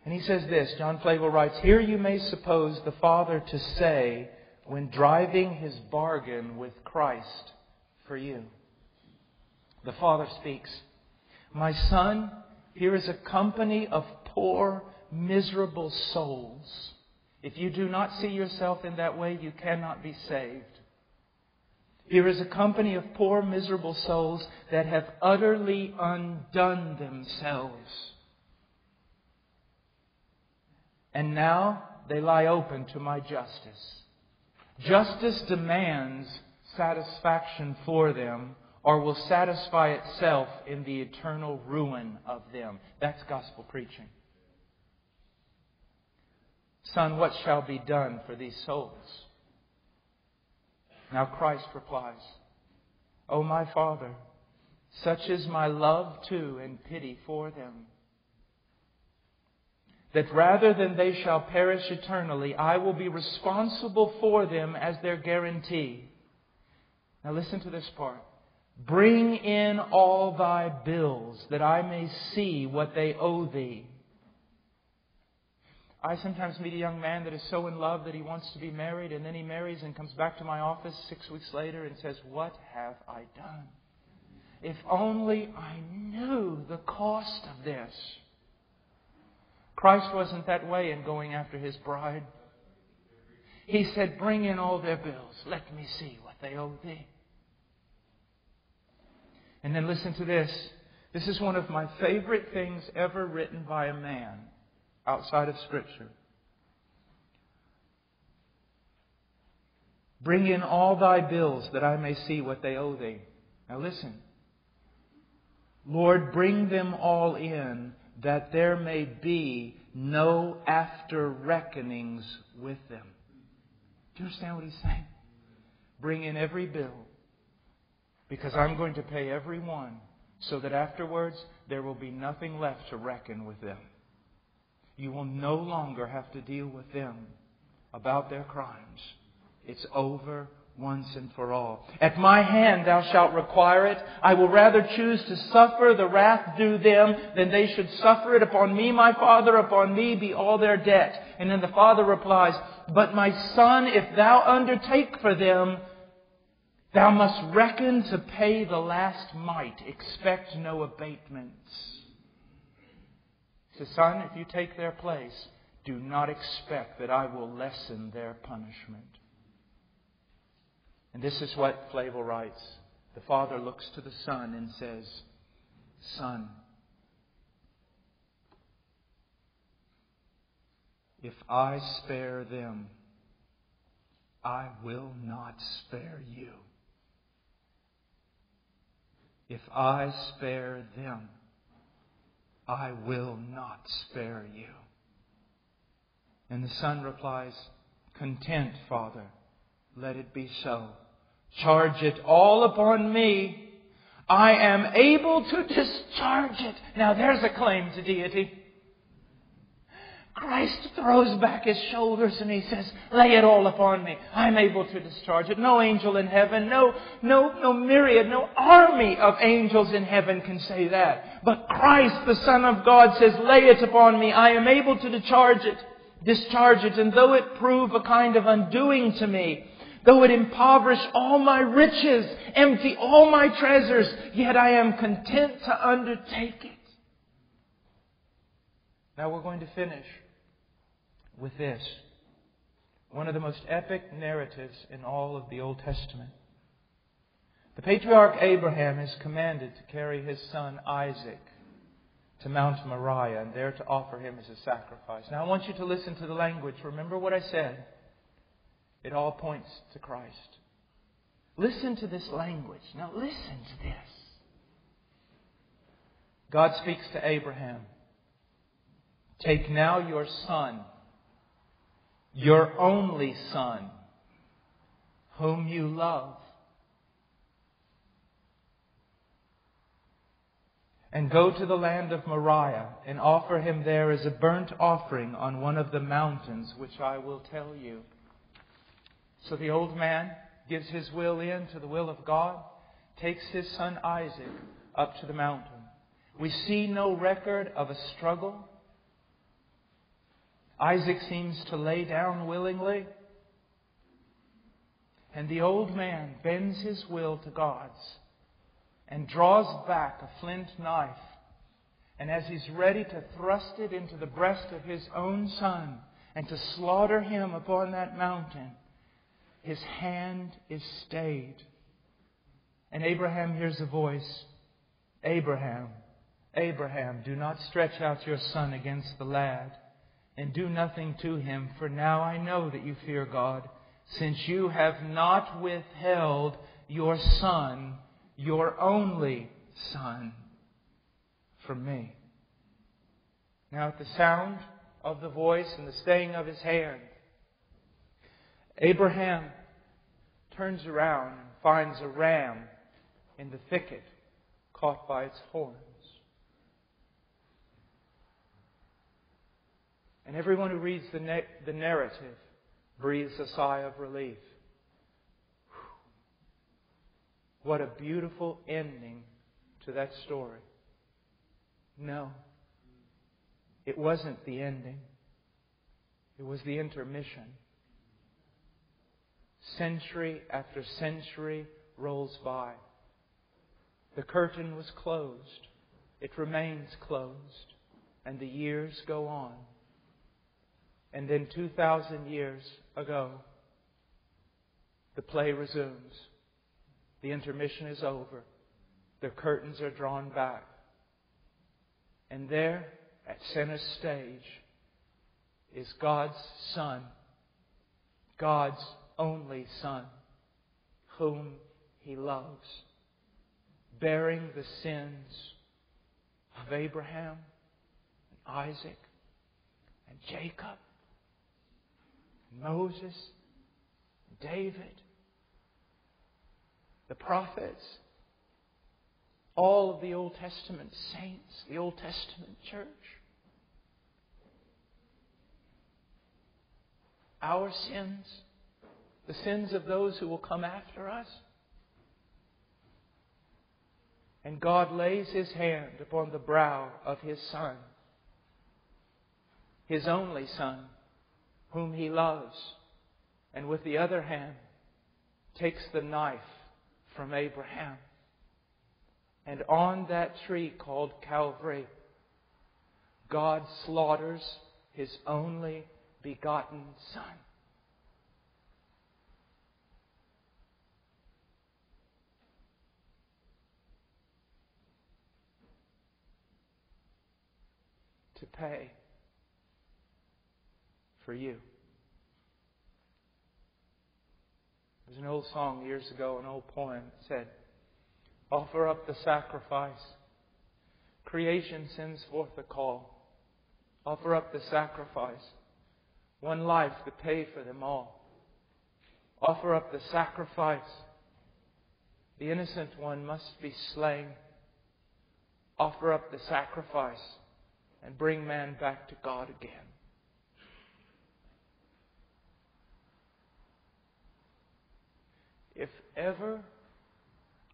And he says this John Flavel writes, Here you may suppose the Father to say, when driving his bargain with Christ for you. The Father speaks, My Son, here is a company of poor, miserable souls. If you do not see yourself in that way, you cannot be saved. Here is a company of poor, miserable souls that have utterly undone themselves. And now they lie open to my justice. Justice demands satisfaction for them or will satisfy itself in the eternal ruin of them. That's gospel preaching. Son, what shall be done for these souls? Now Christ replies, O my Father, such is my love to and pity for them, that rather than they shall perish eternally, I will be responsible for them as their guarantee. Now listen to this part. Bring in all thy bills, that I may see what they owe thee. I sometimes meet a young man that is so in love that he wants to be married, and then he marries and comes back to my office six weeks later and says, What have I done? If only I knew the cost of this. Christ wasn't that way in going after his bride. He said, Bring in all their bills. Let me see what they owe thee. And then listen to this. This is one of my favorite things ever written by a man outside of Scripture. Bring in all thy bills that I may see what they owe thee. Now listen. Lord, bring them all in that there may be no after reckonings with them. Do you understand what he's saying? Bring in every bill because I'm going to pay every one so that afterwards there will be nothing left to reckon with them. You will no longer have to deal with them about their crimes. It's over once and for all. At my hand thou shalt require it. I will rather choose to suffer the wrath due them than they should suffer it upon me, my father, upon me be all their debt. And then the father replies, But my son, if thou undertake for them, thou must reckon to pay the last mite. Expect no abatements. Says, Son, if you take their place, do not expect that I will lessen their punishment. And this is what Flavel writes. The Father looks to the Son and says, Son, if I spare them, I will not spare you. If I spare them, I will not spare you. And the son replies, Content, Father, let it be so. Charge it all upon me. I am able to discharge it. Now there's a claim to deity. Christ throws back his shoulders and he says, lay it all upon me. I'm able to discharge it. No angel in heaven, no, no, no myriad, no army of angels in heaven can say that. But Christ, the Son of God, says, lay it upon me. I am able to discharge it, discharge it. And though it prove a kind of undoing to me, though it impoverish all my riches, empty all my treasures, yet I am content to undertake it. Now we're going to finish with this one of the most epic narratives in all of the Old Testament. The patriarch Abraham is commanded to carry his son Isaac to Mount Moriah and there to offer him as a sacrifice. Now I want you to listen to the language. Remember what I said. It all points to Christ. Listen to this language. Now listen to this. God speaks to Abraham. Take now your son your only Son, whom you love. And go to the land of Moriah and offer him there as a burnt offering on one of the mountains which I will tell you. So the old man gives his will in to the will of God, takes his son Isaac up to the mountain. We see no record of a struggle. Isaac seems to lay down willingly. And the old man bends his will to God's and draws back a flint knife. And as he's ready to thrust it into the breast of his own son and to slaughter him upon that mountain, his hand is stayed. And Abraham hears a voice Abraham, Abraham, do not stretch out your son against the lad, and do nothing to him, for now I know that you fear God, since you have not withheld your son your only Son from me. Now, at the sound of the voice and the staying of his hand, Abraham turns around and finds a ram in the thicket caught by its horns. And everyone who reads the, na- the narrative breathes a sigh of relief. What a beautiful ending to that story. No, it wasn't the ending, it was the intermission. Century after century rolls by. The curtain was closed. It remains closed. And the years go on. And then 2,000 years ago, the play resumes. The intermission is over. The curtains are drawn back. And there, at center stage, is God's Son, God's only Son, whom He loves, bearing the sins of Abraham and Isaac and Jacob Moses David the prophets, all of the Old Testament saints, the Old Testament church. Our sins, the sins of those who will come after us. And God lays His hand upon the brow of His Son, His only Son, whom He loves, and with the other hand takes the knife from Abraham. And on that tree called Calvary, God slaughters his only begotten Son. To pay for you. There's an old song years ago, an old poem that said, Offer up the sacrifice. Creation sends forth a call. Offer up the sacrifice. One life to pay for them all. Offer up the sacrifice. The innocent one must be slain. Offer up the sacrifice and bring man back to God again. If ever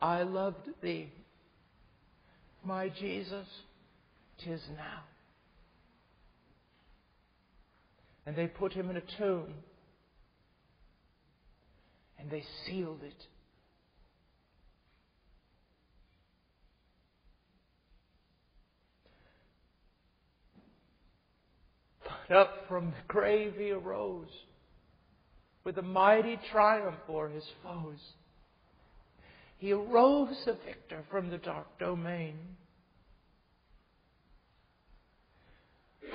I loved thee, my Jesus, tis now. And they put him in a tomb and they sealed it. But up from the grave he arose with a mighty triumph for his foes. He arose a victor from the dark domain.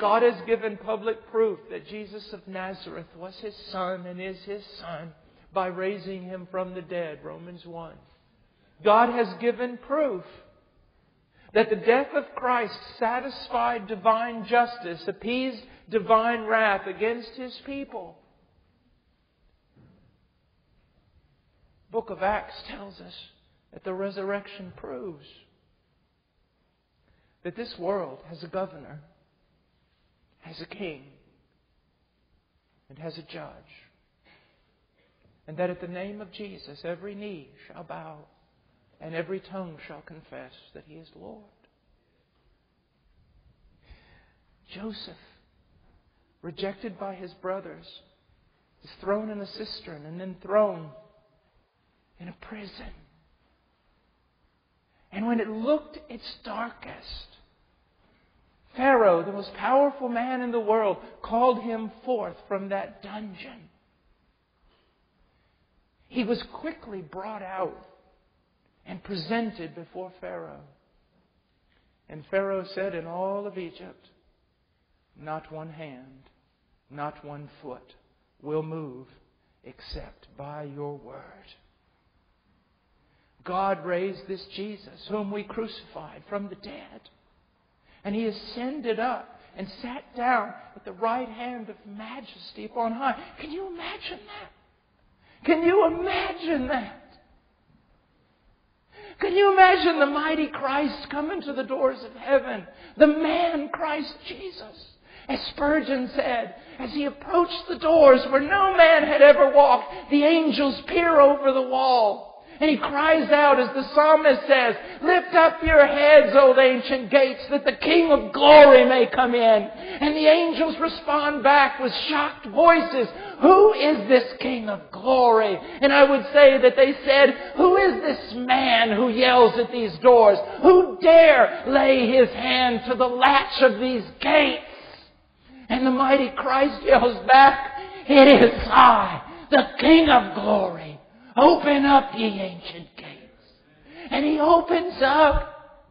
God has given public proof that Jesus of Nazareth was his son and is his son by raising him from the dead, Romans 1. God has given proof that the death of Christ satisfied divine justice, appeased divine wrath against his people. book of Acts tells us that the resurrection proves that this world has a governor, has a king, and has a judge. And that at the name of Jesus, every knee shall bow and every tongue shall confess that he is Lord. Joseph, rejected by his brothers, is thrown in a cistern and then thrown in a prison. And when it looked its darkest, Pharaoh, the most powerful man in the world, called him forth from that dungeon. He was quickly brought out and presented before Pharaoh. And Pharaoh said, In all of Egypt, not one hand, not one foot will move except by your word. God raised this Jesus, whom we crucified from the dead. And he ascended up and sat down at the right hand of majesty upon high. Can you imagine that? Can you imagine that? Can you imagine the mighty Christ coming to the doors of heaven? The man Christ Jesus. As Spurgeon said, as he approached the doors where no man had ever walked, the angels peer over the wall. And he cries out as the psalmist says, Lift up your heads, O ancient gates, that the King of glory may come in. And the angels respond back with shocked voices, Who is this King of glory? And I would say that they said, Who is this man who yells at these doors? Who dare lay his hand to the latch of these gates? And the mighty Christ yells back, It is I, the King of glory. Open up, ye ancient gates. And he opens up,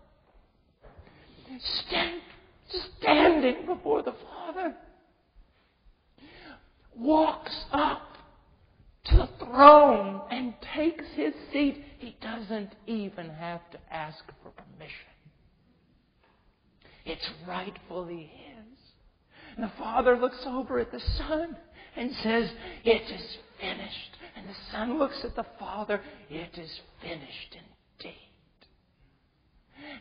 stand, standing before the Father, walks up to the throne and takes his seat. He doesn't even have to ask for permission. It's rightfully his. And the Father looks over at the Son and says, It is finished. And the Son looks at the Father, it is finished indeed.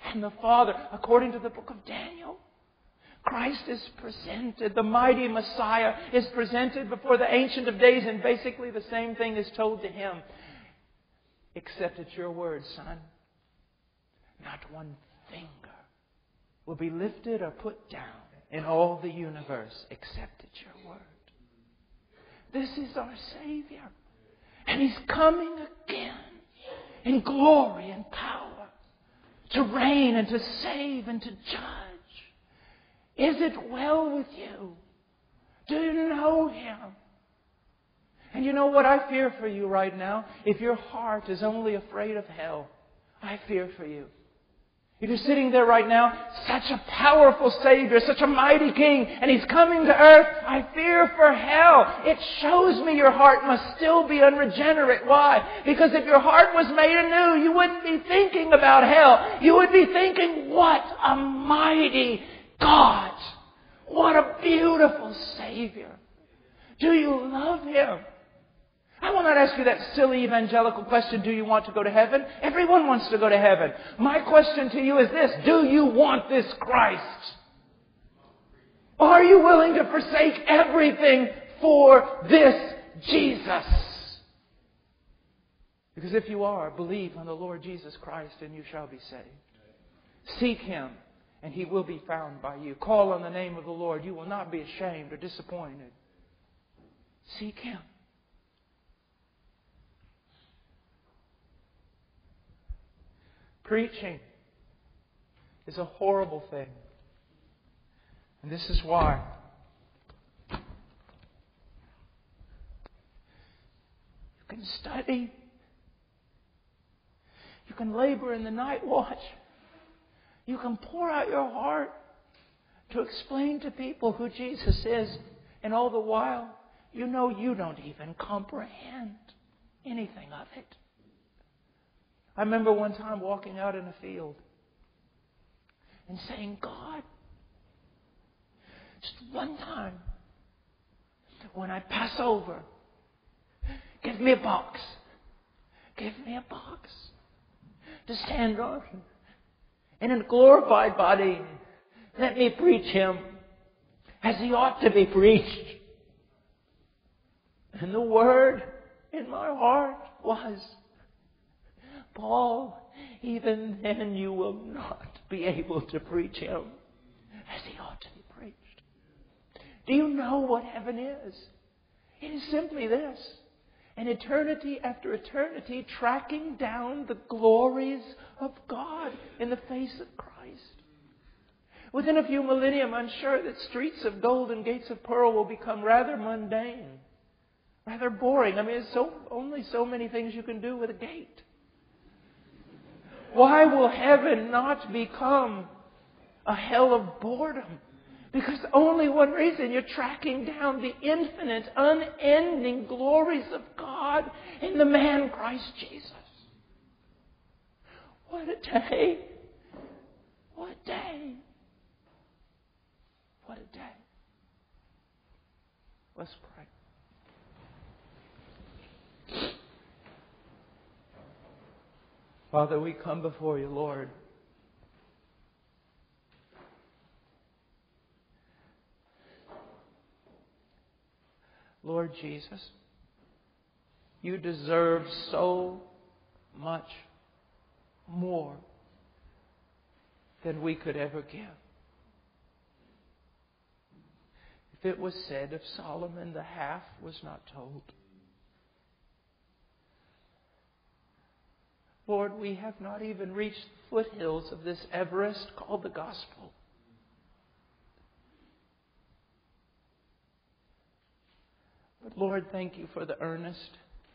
And the Father, according to the book of Daniel, Christ is presented, the mighty Messiah is presented before the Ancient of Days, and basically the same thing is told to him. Except at your word, Son. Not one finger will be lifted or put down in all the universe except at your word. This is our Savior. And He's coming again in glory and power to reign and to save and to judge. Is it well with you? Do you know Him? And you know what I fear for you right now? If your heart is only afraid of hell, I fear for you. If you're sitting there right now, such a powerful Savior, such a mighty King, and He's coming to earth, I fear for hell. It shows me your heart must still be unregenerate. Why? Because if your heart was made anew, you wouldn't be thinking about hell. You would be thinking, what a mighty God. What a beautiful Savior. Do you love Him? I will not ask you that silly evangelical question, do you want to go to heaven? Everyone wants to go to heaven. My question to you is this, do you want this Christ? Are you willing to forsake everything for this Jesus? Because if you are, believe on the Lord Jesus Christ and you shall be saved. Seek Him and He will be found by you. Call on the name of the Lord. You will not be ashamed or disappointed. Seek Him. Preaching is a horrible thing. And this is why. You can study. You can labor in the night watch. You can pour out your heart to explain to people who Jesus is. And all the while, you know you don't even comprehend anything of it. I remember one time walking out in a field and saying, God, just one time, when I pass over, give me a box. Give me a box to stand on And in a glorified body. Let me preach him as he ought to be preached. And the word in my heart was, Paul, even then you will not be able to preach him as he ought to be preached. Do you know what heaven is? It is simply this an eternity after eternity tracking down the glories of God in the face of Christ. Within a few millennium, I'm sure that streets of gold and gates of pearl will become rather mundane, rather boring. I mean, there's so, only so many things you can do with a gate. Why will heaven not become a hell of boredom? Because only one reason you're tracking down the infinite, unending glories of God in the man Christ Jesus. What a day! What a day! What a day. Let's pray. Father, we come before you, Lord. Lord Jesus, you deserve so much more than we could ever give. If it was said of Solomon, the half was not told. Lord, we have not even reached the foothills of this Everest called the gospel. But Lord, thank you for the earnest.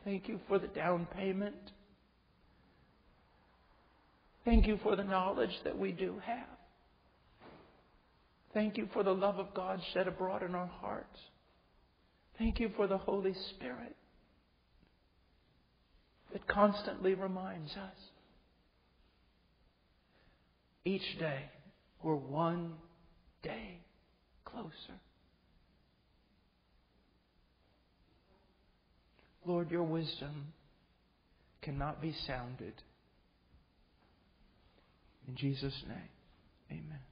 Thank you for the down payment. Thank you for the knowledge that we do have. Thank you for the love of God shed abroad in our hearts. Thank you for the Holy Spirit that constantly reminds us each day we're one day closer. Lord, your wisdom cannot be sounded. In Jesus' name, amen.